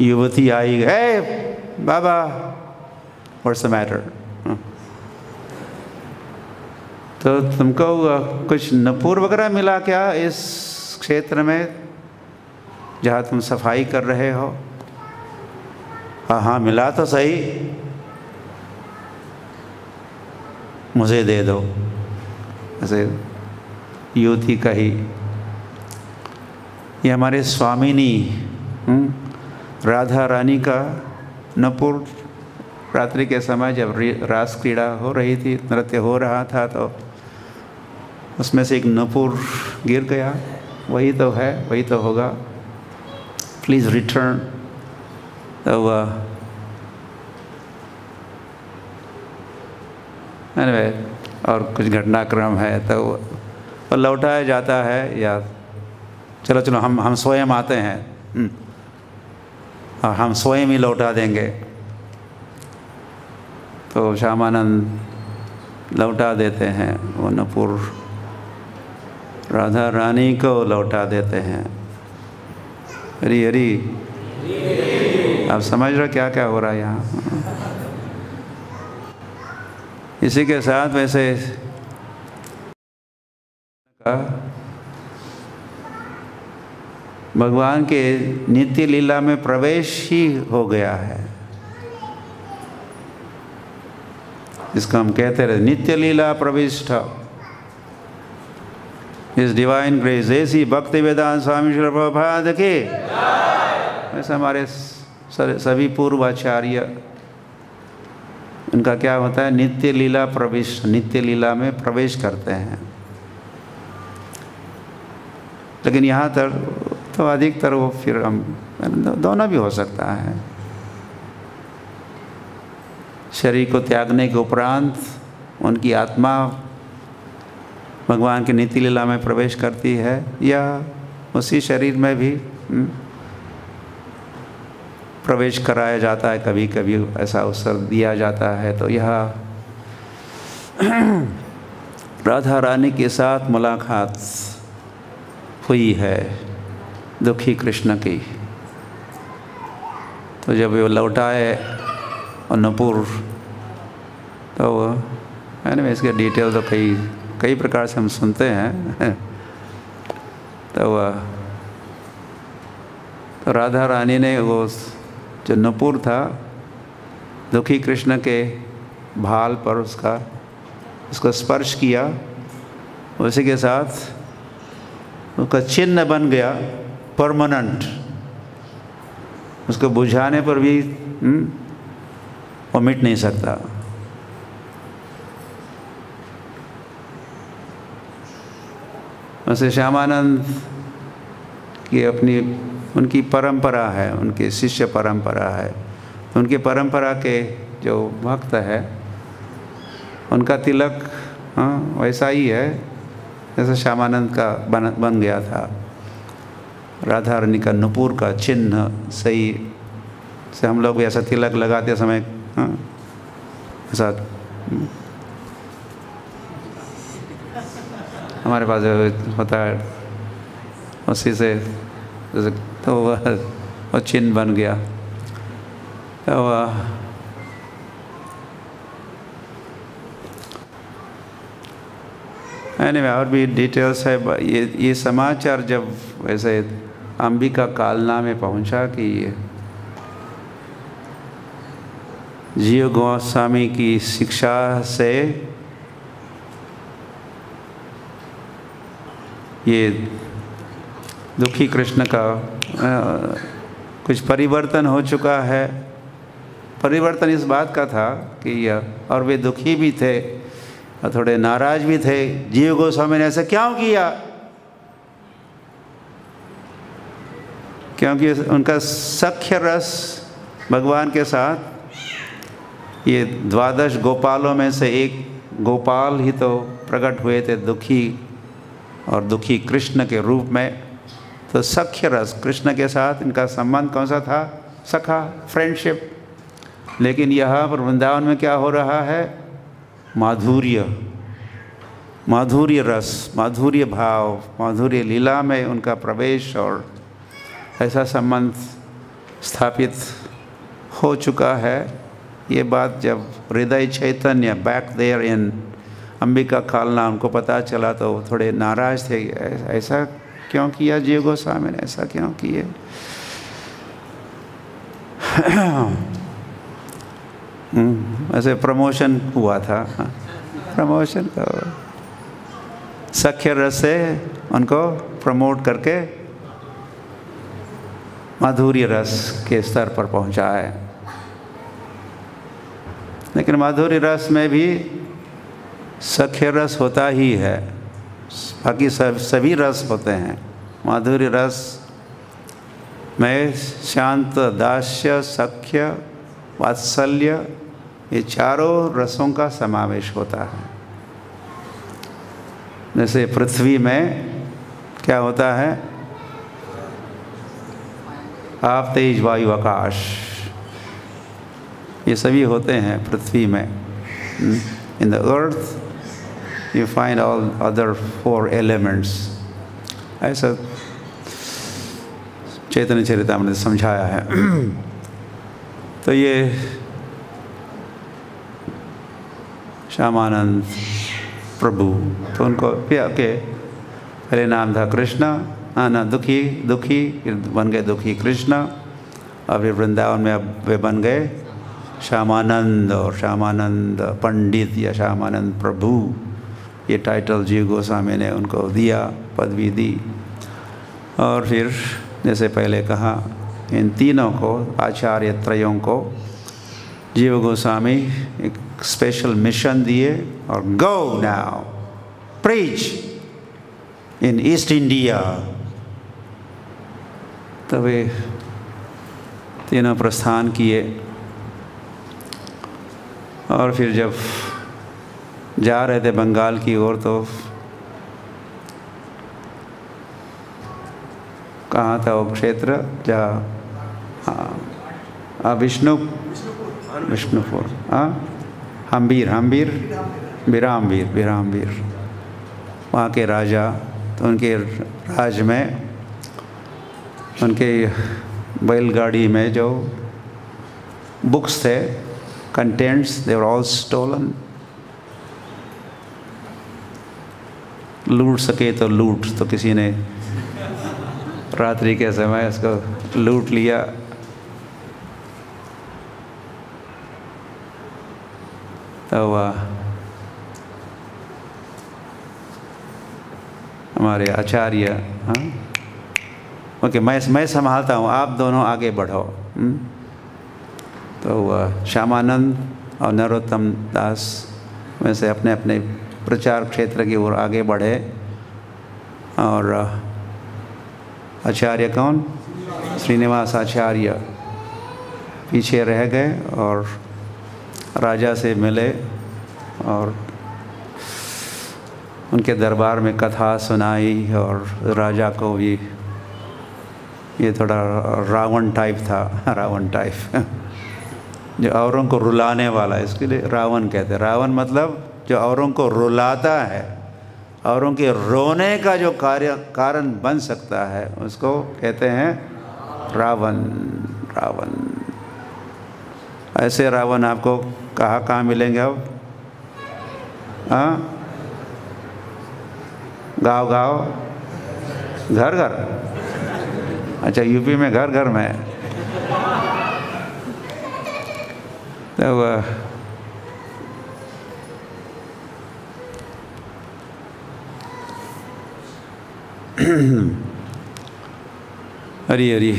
युवती आई है बाबा व्हाट्स द मैटर तो तुमको कुछ नपूर वगैरह मिला क्या इस क्षेत्र में, जहाँ तुम सफ़ाई कर रहे हो? हाँ हाँ मिला तो सही। मुझे दे दो। ऐसे युवती कही ये हमारे स्वामिनी हम्म, राधा रानी का नपुर। रात्रि के समय जब रास क्रीड़ा हो रही थी नृत्य हो रहा था तो उसमें से एक नपुर गिर गया। वही तो है वही तो होगा। प्लीज़ रिटर्न तो वह anyway, और कुछ घटनाक्रम है तो वो लौटाया जाता है या चलो चलो हम हम स्वयं आते हैं हम्म। और हम स्वयं ही लौटा देंगे। तो श्यामानंद लौटा देते हैं वो नपुर राधा रानी को लौटा देते हैं। हरी हरी। आप समझ रहे क्या क्या हो रहा है यहाँ? इसी के साथ वैसे भगवान के नित्य लीला में प्रवेश ही हो गया है। इसको हम कहते रहे, नित्य लीला प्रविष्ट। इस डिवाइन ग्रेस ऐसी भक्ति वेदांत स्वामी श्री प्रभाद के। ऐसे हमारे सभी पूर्वाचार्य उनका क्या होता है नित्य लीला प्रवेश नित्य लीला में प्रवेश करते हैं। लेकिन यहाँ तक तो अधिकतर वो फिर हम दोनों भी हो सकता है। शरीर को त्यागने के उपरांत उनकी आत्मा भगवान की नीति लीला में प्रवेश करती है या उसी शरीर में भी हम्म, प्रवेश कराया जाता है कभी कभी ऐसा अवसर दिया जाता है। तो यह *clears throat* राधा रानी के साथ मुलाकात हुई है, दुखी कृष्ण की। तो जब वो लौटाए अन्नपुर तो मैंने इसके डिटेल तो कई कई प्रकार से हम सुनते हैं। तो *laughs* तो राधा रानी ने वो जो नपुर था दुखी कृष्ण के भाल पर उसका उसको स्पर्श किया। उसी के साथ उसका चिन्ह बन गया परमानेंट उसको बुझाने पर भी हम्म, वो मिट नहीं सकता। वैसे श्यामानंद की अपनी उनकी परंपरा है, उनकी शिष्य परंपरा है। तो उनकी परंपरा के जो भक्त है, उनका तिलक हाँ वैसा ही है, जैसे श्यामानंद का बन बन गया था। राधा रानी का नुपुर का चिन्ह सही से हम लोग भी ऐसा तिलक लगाते समय हाँ ऐसा, हमारे पास जो होता है, उसी से तो वह वो चिन्ह बन गया। तो वह anyway, और भी डिटेल्स है ये ये समाचार जब वैसे अंबिका कालना में पहुँचा कि ये जीव गोस्वामी की शिक्षा से ये दुखी कृष्ण का कुछ परिवर्तन हो चुका है। परिवर्तन इस बात का था कि और वे दुखी भी थे, और थोड़े नाराज़ भी थे। जीव गोस्वामी ने ऐसा क्यों किया? क्योंकि उनका सख्य रस भगवान के साथ, ये द्वादश गोपालों में से एक गोपाल ही तो प्रकट हुए थे, दुखी, और दुखी कृष्ण के रूप में। तो सख्य रस, कृष्ण के साथ इनका संबंध कौन सा था? सखा फ्रेंडशिप लेकिन यहाँ पर वृंदावन में क्या हो रहा है? माधुर्य। माधुर्य रस, माधुर्य भाव, माधुर्य लीला में उनका प्रवेश और ऐसा संबंध स्थापित हो चुका है। ये बात जब Hriday Chaitanya back there in Ambika Kalna, उनको पता चला तो थोड़े नाराज़ थे। ऐसा क्यों किया जीव गोस्वामी ने ऐसा क्यों किए हम्म, ऐसे प्रमोशन हुआ था। प्रमोशन का सख्य रस से उनको प्रमोट करके माधुर्य रस के स्तर पर पहुँचा है। लेकिन माधुर्य रस में भी सख्य रस होता ही है। बाकी सब, सभी रस होते हैं। माधुर्य रस में शांत, दास्य, सख्य, वात्सल्य, ये चारों रसों का समावेश होता है। जैसे पृथ्वी में क्या होता है? आप तेज वायु आकाश। ये सभी होते हैं पृथ्वी में। In the earth you find all other four elements ऐसा चैतन्य चरिता ने समझाया है तो ये श्यामानंद प्रभु तो उनको के पहले नाम था कृष्णा हाँ ना, दुखी दुखी बन गए दुखी कृष्ण फिर वृंदावन में अब वे बन गए श्यामानंद और श्यामानंद पंडित या श्यामानंद प्रभु ये टाइटल जीव गोस्वामी ने उनको दिया, पदवी दी। और फिर, जैसे पहले कहा, इन तीनों को, आचार्य त्रयों को जीव गोस्वामी एक स्पेशल मिशन दिए और go now preach in east India तो वे तीनों प्रस्थान किए। और फिर जब जा रहे थे बंगाल की ओर तो कहाँ था वो क्षेत्र? जहाँ हाँ। विष्णु, विष्णुपुर हाँ हम्बीर हम्बीर? बिरामवीर बिरामवीर। वहाँ के राजा तो उनके राज में, उनके बैलगाड़ी में जो बुक्स थे कंटेंट्स दे ऑल स्टोलन लूट सके तो लूट तो किसी ने रात्रि के समय उसको लूट लिया। तो वह हमारे आचार्य हाँ? ओके, मैं मैं संभालता हूँ, आप दोनों आगे बढ़ो। हुँ? तो वह श्यामानंद और नरोत्तम दास वैसे अपने अपने प्रचार क्षेत्र की ओर आगे बढ़े। और आचार्य कौन? श्रीनिवास आचार्य पीछे रह गए और राजा से मिले और उनके दरबार में कथा सुनाई और राजा को भी ये थोड़ा रावण टाइप था, *laughs* रावण टाइप *laughs* जो औरों को रुलाने वाला इसके लिए रावण कहते रावण मतलब जो औरों को रुलाता है, औरों के रोने का जो कार्य, कारण बन सकता है, उसको कहते हैं रावण रावण। ऐसे रावण आपको कहाँ कहाँ मिलेंगे अब? हाँ? गाँव गाँव घर घर अच्छा यूपी में घर घर में। तो *clears throat* हरी हरी।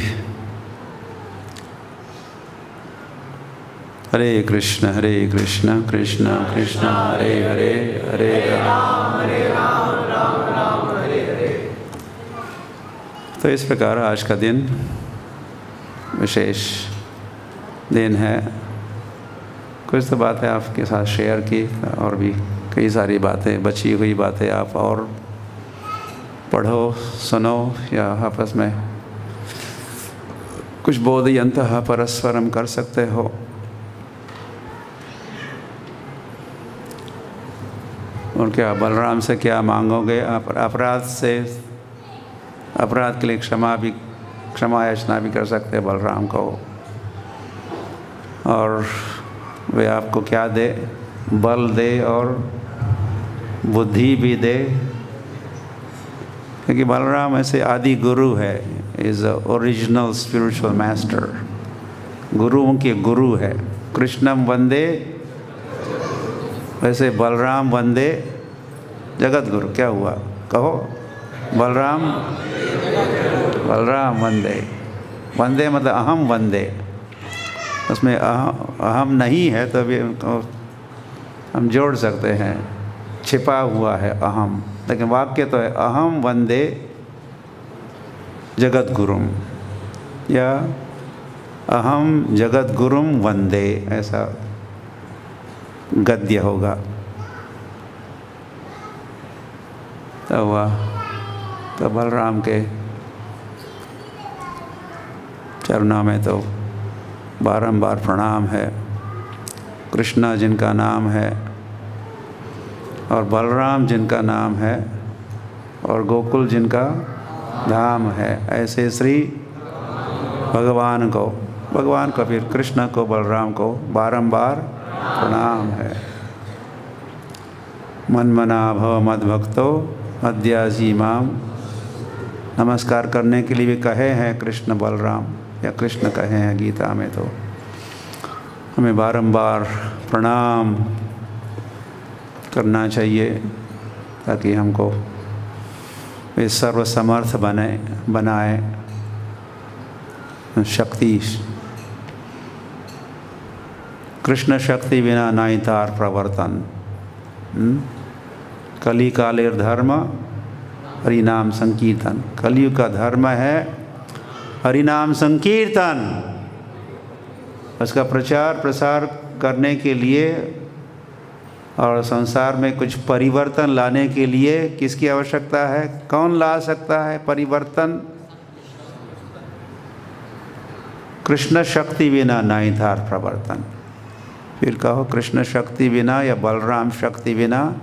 हरे कृष्ण हरे कृष्ण कृष्ण कृष्ण, हरे हरे हरे राम हरे राम राम राम, हरे हरे। तो इस प्रकार आज का दिन विशेष दिन है। कुछ तो बातें आपके साथ शेयर की और भी कई सारी बातें, बची हुई बातें आप और पढ़ो, सुनो, या आपस में कुछ बोध यंत परस्परम कर सकते हो। और क्या, बलराम से क्या मांगोगे? आप, अपराध से, अपराध के लिए क्षमा भी, क्षमा याचना भी कर सकते हैं बलराम को। और वे आपको क्या दे? बल दे और बुद्धि भी दे। क्योंकि बलराम ऐसे आदि गुरु है इज़ ओरिजिनल स्पिरिचुअल मास्टर गुरुओं के गुरु है। कृष्णम वंदे, वैसे बलराम वंदे, जगत गुरु, क्या हुआ? कहो, बलराम बलराम वंदे। वंदे मतलब अहम वंदे। उसमें अहम अहम नहीं है तो भी हम जोड़ सकते हैं। छिपा हुआ है अहम। लेकिन वाक्य तो है, अहम वंदे जगत गुरुम या अहम जगत गुरुम वंदे, ऐसा गद्य होगा। तो वह तो बलराम के चरणों में तो बारंबार प्रणाम है। कृष्णा जिनका नाम है और बलराम जिनका नाम है और गोकुल जिनका धाम है। ऐसे श्री भगवान को भगवान को फिर कृष्ण को, बलराम को बारंबार प्रणाम है। मन मना भव मद भक्तो अद्याजी माम। नमस्कार करने के लिए भी कहे हैं कृष्ण बलराम, या कृष्ण कहे हैं गीता में तो। हमें बारंबार प्रणाम। करना चाहिए ताकि हमको वे सर्वसमर्थ बने, बनाए शक्ति। कृष्ण शक्ति बिना नाइतार प्रवर्तन। हम्म? कली कालेर धर्म, हरिनाम संकीर्तन। कलयुग का धर्म है हरिनाम संकीर्तन। उसका प्रचार प्रसार करने के लिए और संसार में कुछ परिवर्तन लाने के लिए किसकी आवश्यकता है? कौन ला सकता है परिवर्तन? कृष्ण शक्ति बिना नाइधार प्रवर्तन। फिर कहो, कृष्ण शक्ति बिना या बलराम शक्ति बिना?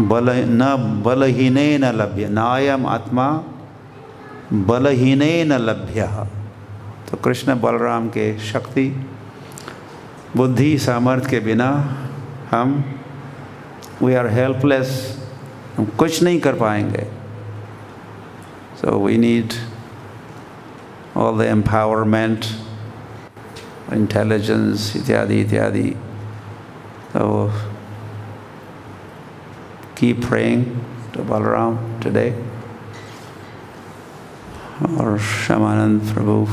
बल न, बलहीन न लभ्य। नायम आत्मा, बलहीन न लभ्य। तो कृष्ण बलराम के शक्ति बुद्धि सामर्थ्य के बिना हम वी आर हेल्पलेस हम कुछ नहीं कर पाएँगे। So we need all the empowerment intelligence इत्यादि इत्यादि। तो keep praying to Balram today और श्यामानंद प्रभु।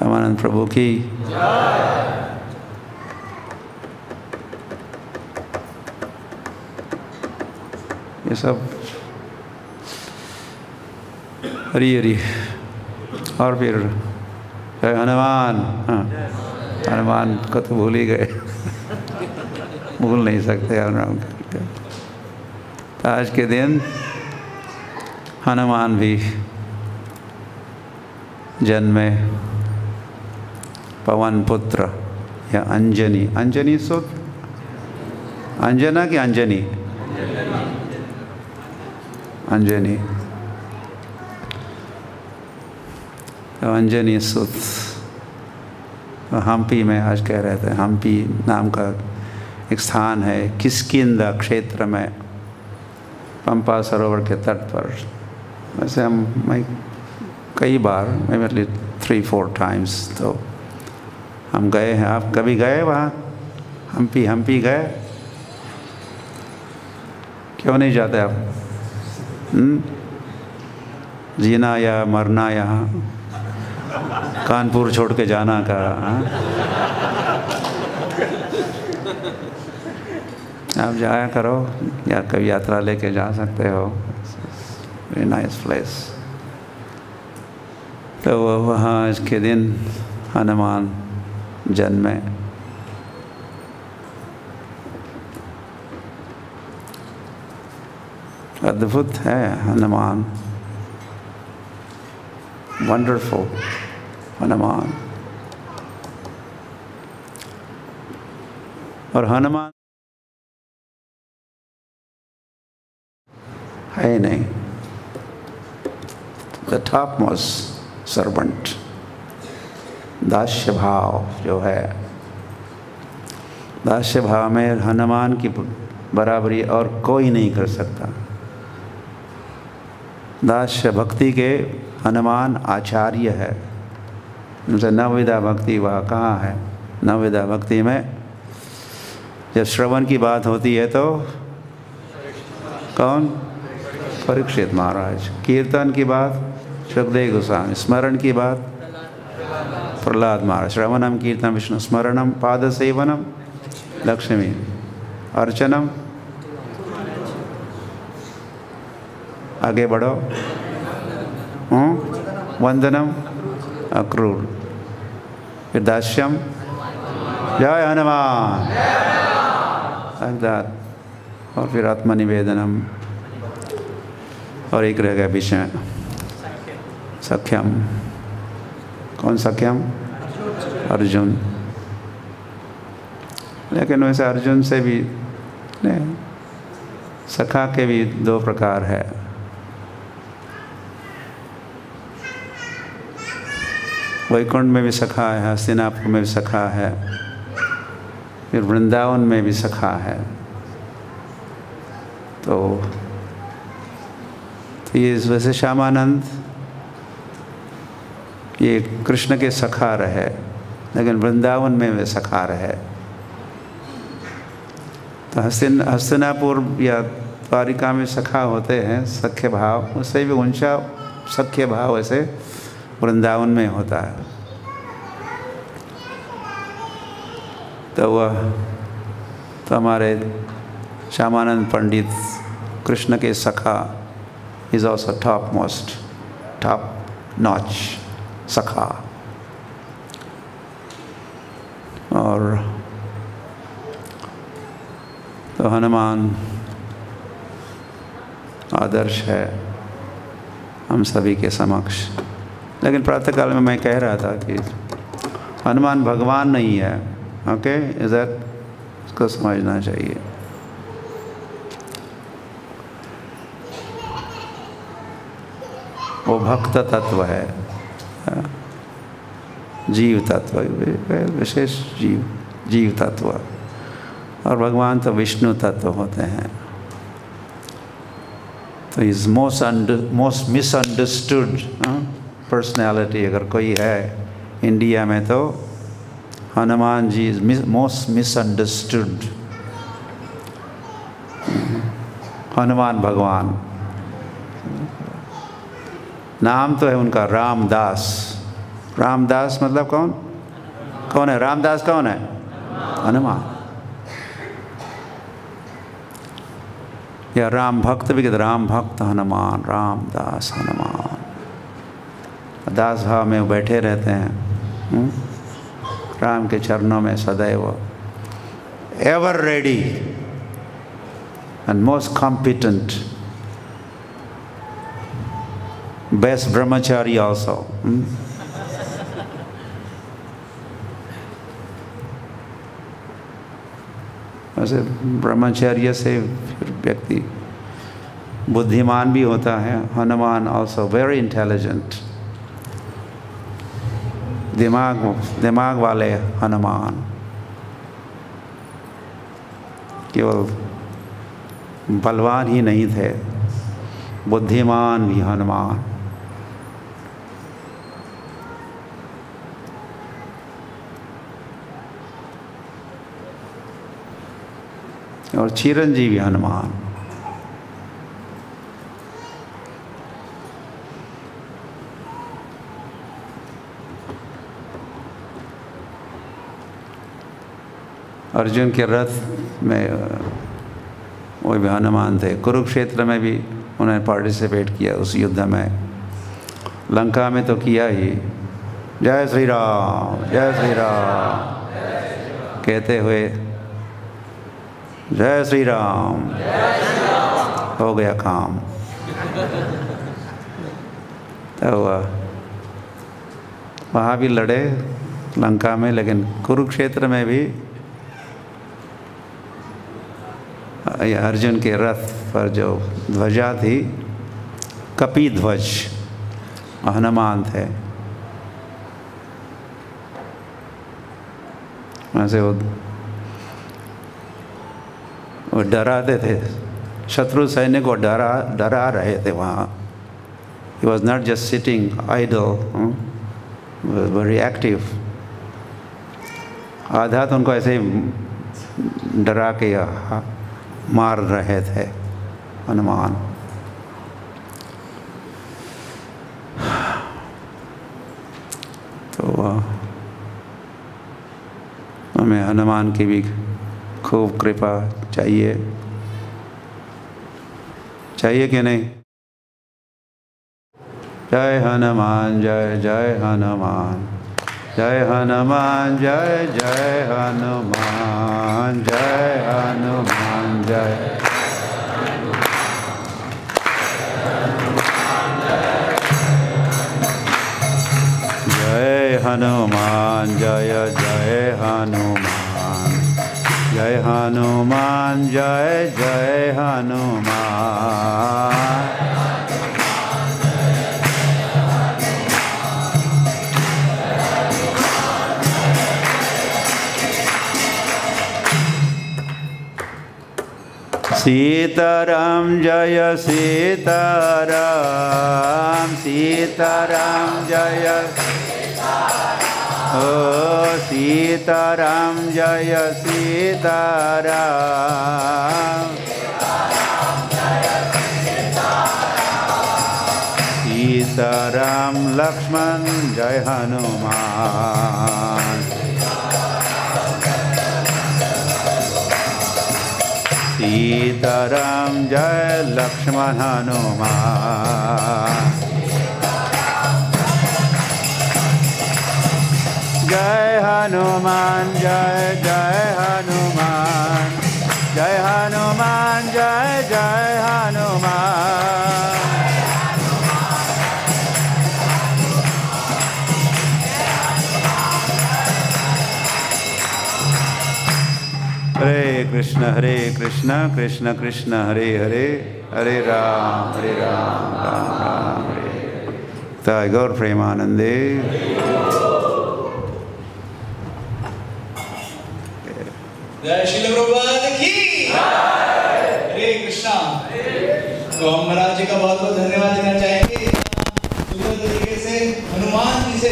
श्यामानंद प्रभु की। ये सब हरी हरी। और फिर हनुमान। हाँ हनुमान को तो भूल ही गए। भूल नहीं सकते हनुमान आज के दिन हनुमान भी जन्मे। पवन पुत्र, या अंजनी। अंजनी सुत अंजना की अंजनी? अंजनी। तो अंजनी सुत तो हम्पी में आज कह रहे थे, हम्पी नाम का एक स्थान है, किसकिंदा क्षेत्र में, पंपा सरोवर के तट पर। वैसे हम, मैं कई बार मैं थ्री फोर टाइम्स तो हम गए हैं। आप कभी गए वहाँ? हम्पी हम्पी गए। क्यों नहीं जाते आप? हुँ? जीना या मरना यहाँ? कानपुर छोड़ के जाना का हाँ? आप जाया करो, या कभी यात्रा लेके जा सकते हो। वेरी नाइस प्लेस तो वहाँ इसके दिन हनुमान जन्मे अद्भुत है हनुमान। वंडरफुल हनुमान। और हनुमान है नहीं। द टॉप मोस्ट सर्वेंट दास्य भाव जो है। दास्य भाव में हनुमान की बराबरी और कोई नहीं कर सकता। दास्य भक्ति के हनुमान आचार्य है। उनसे नवविधा भक्ति वह कहाँ है? नवविधा भक्ति में जब श्रवण की बात होती है तो कौन? परीक्षित महाराज। कीर्तन की बात, सुखदेव गोस्वामी। स्मरण की बात प्रहलाद महाराज। श्रवणम कीर्तन, विष्णु स्मरणम पाद सेवनम लक्ष्मी अर्चनम आगे बढ़ो। वंदनम। अक्रूर। फिर दास्यम। जय हनुमान। like और फिर आत्मनिवेदनम। और एक रह गया बीच में सख्यम। कौन सख्यम अर्जुन। लेकिन वैसे अर्जुन से भी, नहीं, सखा के भी दो प्रकार है। वैकुंठ में भी सखा है, हस्तिनापुर में भी सखा है, फिर वृंदावन में भी सखा है। तो तो ये वैसे श्यामानंद ये कृष्ण के सखा रहे लेकिन वृंदावन में वे सखा रहे तो हस्तिन, हस्तिनापुर या द्वारिका में सखा होते हैं, सख्य भाव उससे भी ऊँचा सख्य भाव ऐसे वृंदावन में होता है। तो वह तो हमारे श्यामानंद पंडित कृष्ण के सखा is also top most top notch सखा। और तो हनुमान आदर्श है, हम सभी के समक्ष। लेकिन प्रातःकाल में मैं कह रहा था कि हनुमान भगवान नहीं है, ओके? इधर इसको समझना चाहिए। वो भक्त तत्व है। जीव तत्व विशेष जीव जीव तत्व और भगवान तो विष्णु तत्व होते हैं। तो is most under most misunderstood personality अगर कोई है इंडिया में तो Hanuman ji is most misunderstood Hanuman भगवान। नाम तो है उनका रामदास। रामदास मतलब कौन? कौन है? रामदास कौन है? हनुमान। या राम भक्त भी कहते राम भक्त हनुमान, रामदास हनुमान। दास भाव में बैठे रहते हैं। हुँ? राम के चरणों में सदैव। Ever ready and most competent best brahmachari also वैसे ब्रह्मचर्य से व्यक्ति बुद्धिमान भी होता है, हनुमान ऑल्सो वेरी इंटेलिजेंट दिमाग दिमाग वाले हनुमान। केवल बलवान ही नहीं थे, बुद्धिमान भी हनुमान। और चिरंजीवी हनुमान। अर्जुन के रथ में वो भी हनुमान थे। कुरुक्षेत्र में भी उन्होंने पार्टिसिपेट किया उस युद्ध में। लंका में तो किया ही। जय श्री राम, जय श्री राम। कहते हुए जय श्री राम हो गया काम। तो वहाँ भी लड़े लंका में, लेकिन कुरुक्षेत्र में भी अर्जुन के रथ पर जो ध्वजा थी कपी ध्वज हनुमान थे। वैसे वो वो डराते थे। शत्रु सैनिक को डरा डरा रहे थे वहाँ। He was not just sitting idle very active आधा तो उनको ऐसे ही डरा के मार रहे थे, हनुमान। तो हमें हनुमान की भी खूब कृपा चाहिए। चाहिए कि नहीं? जय हनुमान, जय जय हनुमान। जय हनुमान, जय जय हनुमान। जय हनुमान, जय। जय हनुमान, जय जय हनुमान। जय हनुमान जय जय हनुमान। सीताराम जय सीताराम। सीताराम जय ओ सीताराम जय सीताराम। सीताराम लक्ष्मण जय हनुमान। सीताराम जय लक्ष्मण हनुमान जय हनुमान, जय जय हनुमान जय हनुमान, जय जय हनुमान। हरे कृष्ण हरे कृष्ण कृष्ण कृष्ण, हरे हरे हरे राम हरे राम राम राम, हरे। गौर प्रेमानंदे। जय श्री प्रभुपाद की। हरे कृष्णा। तो हम महाराज जी का बहुत बहुत धन्यवाद देना चाहेंगे। सुंदर तरीके से, हनुमान जी से।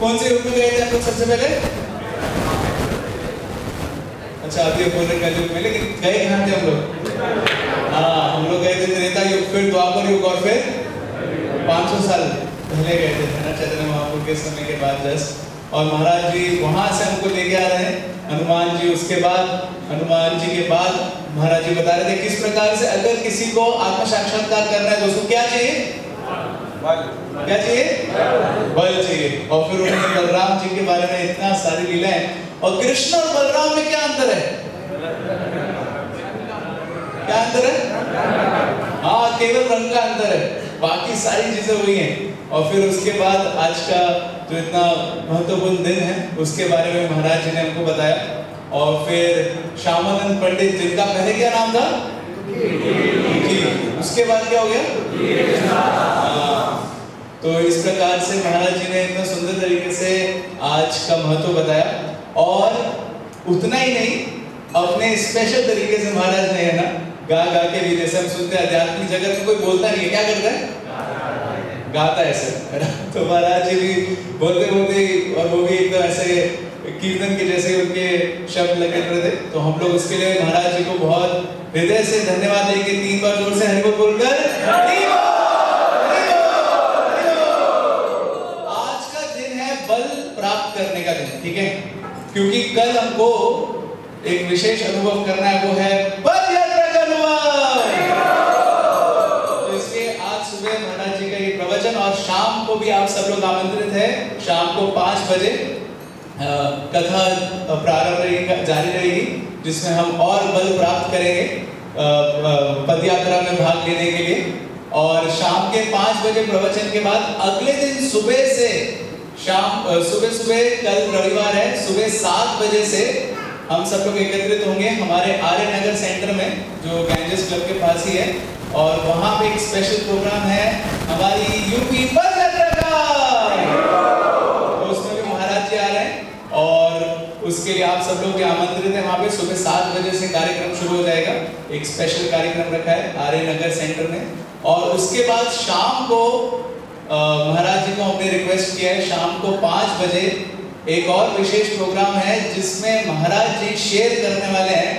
कौन से युग में गए थे आप सबसे पहले? अच्छा अभी बोल रहे कल युग में, लेकिन गए कहाँ थे हम लोग? हाँ हम लोग गए थे त्रेता युग, फिर द्वापर युग और फिर 500 साल पहले गए थे। चैतन्य महापुर के समय के बाद जस्ट। और महाराज जी वहाँ से हमको लेके आ रहे हैं। हनुमान जी उसके बाद हनुमान जी के बाद महाराज जी बता रहे थे किस प्रकार से अगर किसी को आत्म साक्षात्कार करना है तो उसको क्या चाहिए? क्या चाहिए? बल चाहिए। और फिर उन्होंने बलराम जी के बारे में इतना सारी लीलाएँ और कृष्ण और बलराम में क्या अंतर है? क्या अंतर है? हाँ केवल रंग का अंतर है। बाकी सारी चीज़ें वही हैं। और फिर उसके बाद आज का जो इतना महत्वपूर्ण दिन है उसके बारे में महाराज जी ने हमको बताया। और फिर श्यामानंद पंडित जिनका पहले क्या नाम था? उसके बाद क्या हो गया? हाँ, तो इस प्रकार से महाराज जी ने इतना सुंदर तरीके से आज का महत्व बताया। और उतना ही नहीं अपने स्पेशल तरीके से महाराज ने है ना गा गा के भी जैसे हम सुनते हैं आध्यात्मिक जगत में कोई बोलता नहीं है क्या करता है? गाता है सर तो महाराज जी भी बोलते बोलते और वो भी एकदम ऐसे कीर्तन के जैसे उनके शब्द लगे रहे थे। तो हम लोग उसके लिए महाराज जी को बहुत हृदय से धन्यवाद देंगे तीन बार ज़ोर से हरिबोल बोलकर बोल, बोल, बोल। आज का दिन है बल प्राप्त करने का दिन ठीक है? क्योंकि कल हमको एक विशेष अनुभव करना है वो है पद शाम को भी आप सब लोग आमंत्रित है। शाम को पाँच बजे कथा प्रारंभ जारी रहेगी, जिसमें हम और बल प्राप्त करेंगे पद यात्रा में भाग लेने के लिए। और शाम के पाँच बजे प्रवचन के बाद अगले दिन सुबह से शाम सुबह सुबह कल रविवार है, सुबह सात बजे से हम सब लोग एकत्रित होंगे हमारे आर्य नगर सेंटर में, जो गैंजेस क्लब के पास ही है। और वहाँ पे एक स्पेशल प्रोग्राम है, हमारी यूपी पद यात्रा का तो उसमें भी महाराज जी आ रहे हैं और उसके लिए आप सब लोग आमंत्रित हैं। वहाँ पे सुबह सात बजे से कार्यक्रम शुरू हो जाएगा। एक स्पेशल कार्यक्रम रखा है आर्य नगर सेंटर में। और उसके बाद शाम को महाराज जी को हमने रिक्वेस्ट किया है, शाम को पाँच बजे एक और विशेष प्रोग्राम है, जिसमें महाराज जी शेयर करने वाले हैं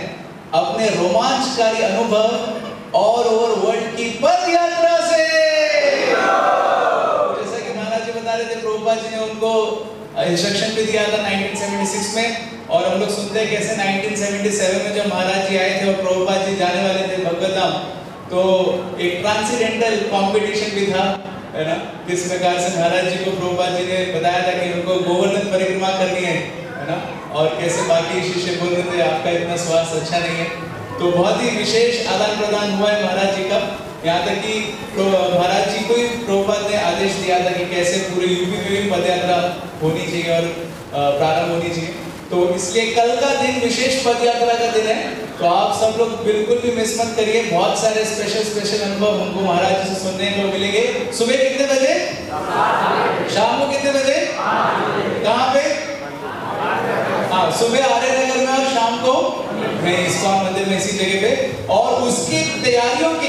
अपने रोमांचकारी अनुभव और ओवर वर्ल्ड की पद यात्रा से। जैसा कि महाराज जी बता रहे थे, प्रभुपाद जी ने उनको इंस्ट्रक्शन भी दिया था 1976 में, और हम लोग सुनते हैं कैसे 1977 में जब महाराज जी आए थे और प्रभुपाद जी जाने वाले थे भगवतधाम तो एक ट्रांसीडेंटल कंपटीशन भी था, है ना? किस प्रकार से महाराज जी को प्रभुपाद जी ने बताया था कि उनको गोवर्धन परिक्रमा करनी है है ना? और कैसे बाकी शिष्य बोल रहे थे, आपका इतना स्वास्थ्य अच्छा नहीं है। तो बहुत ही विशेष आदान प्रदान हुआ है महाराज जी का। यहाँ तक कि महाराज जी को ही ने आदेश दिया था कि कैसे पूरे यूपी में भी पद यात्रा होनी चाहिए और प्रारंभ होनी चाहिए? तो इसलिए कल का दिन विशेष पद यात्रा का दिन है। तो आप सब लोग बिल्कुल भी मिस मत करिए। बहुत सारे स्पेशल स्पेशल अनुभव हमको महाराज जी से सुनने को मिलेंगे। सुबह कितने बजे? शाम को कितने बजे? कहाँ पे? हाँ सुबह आर्य नगर में और शाम को? हैं इस्कॉन मंदिर में इसी जगह पे। और उसकी तैयारियों के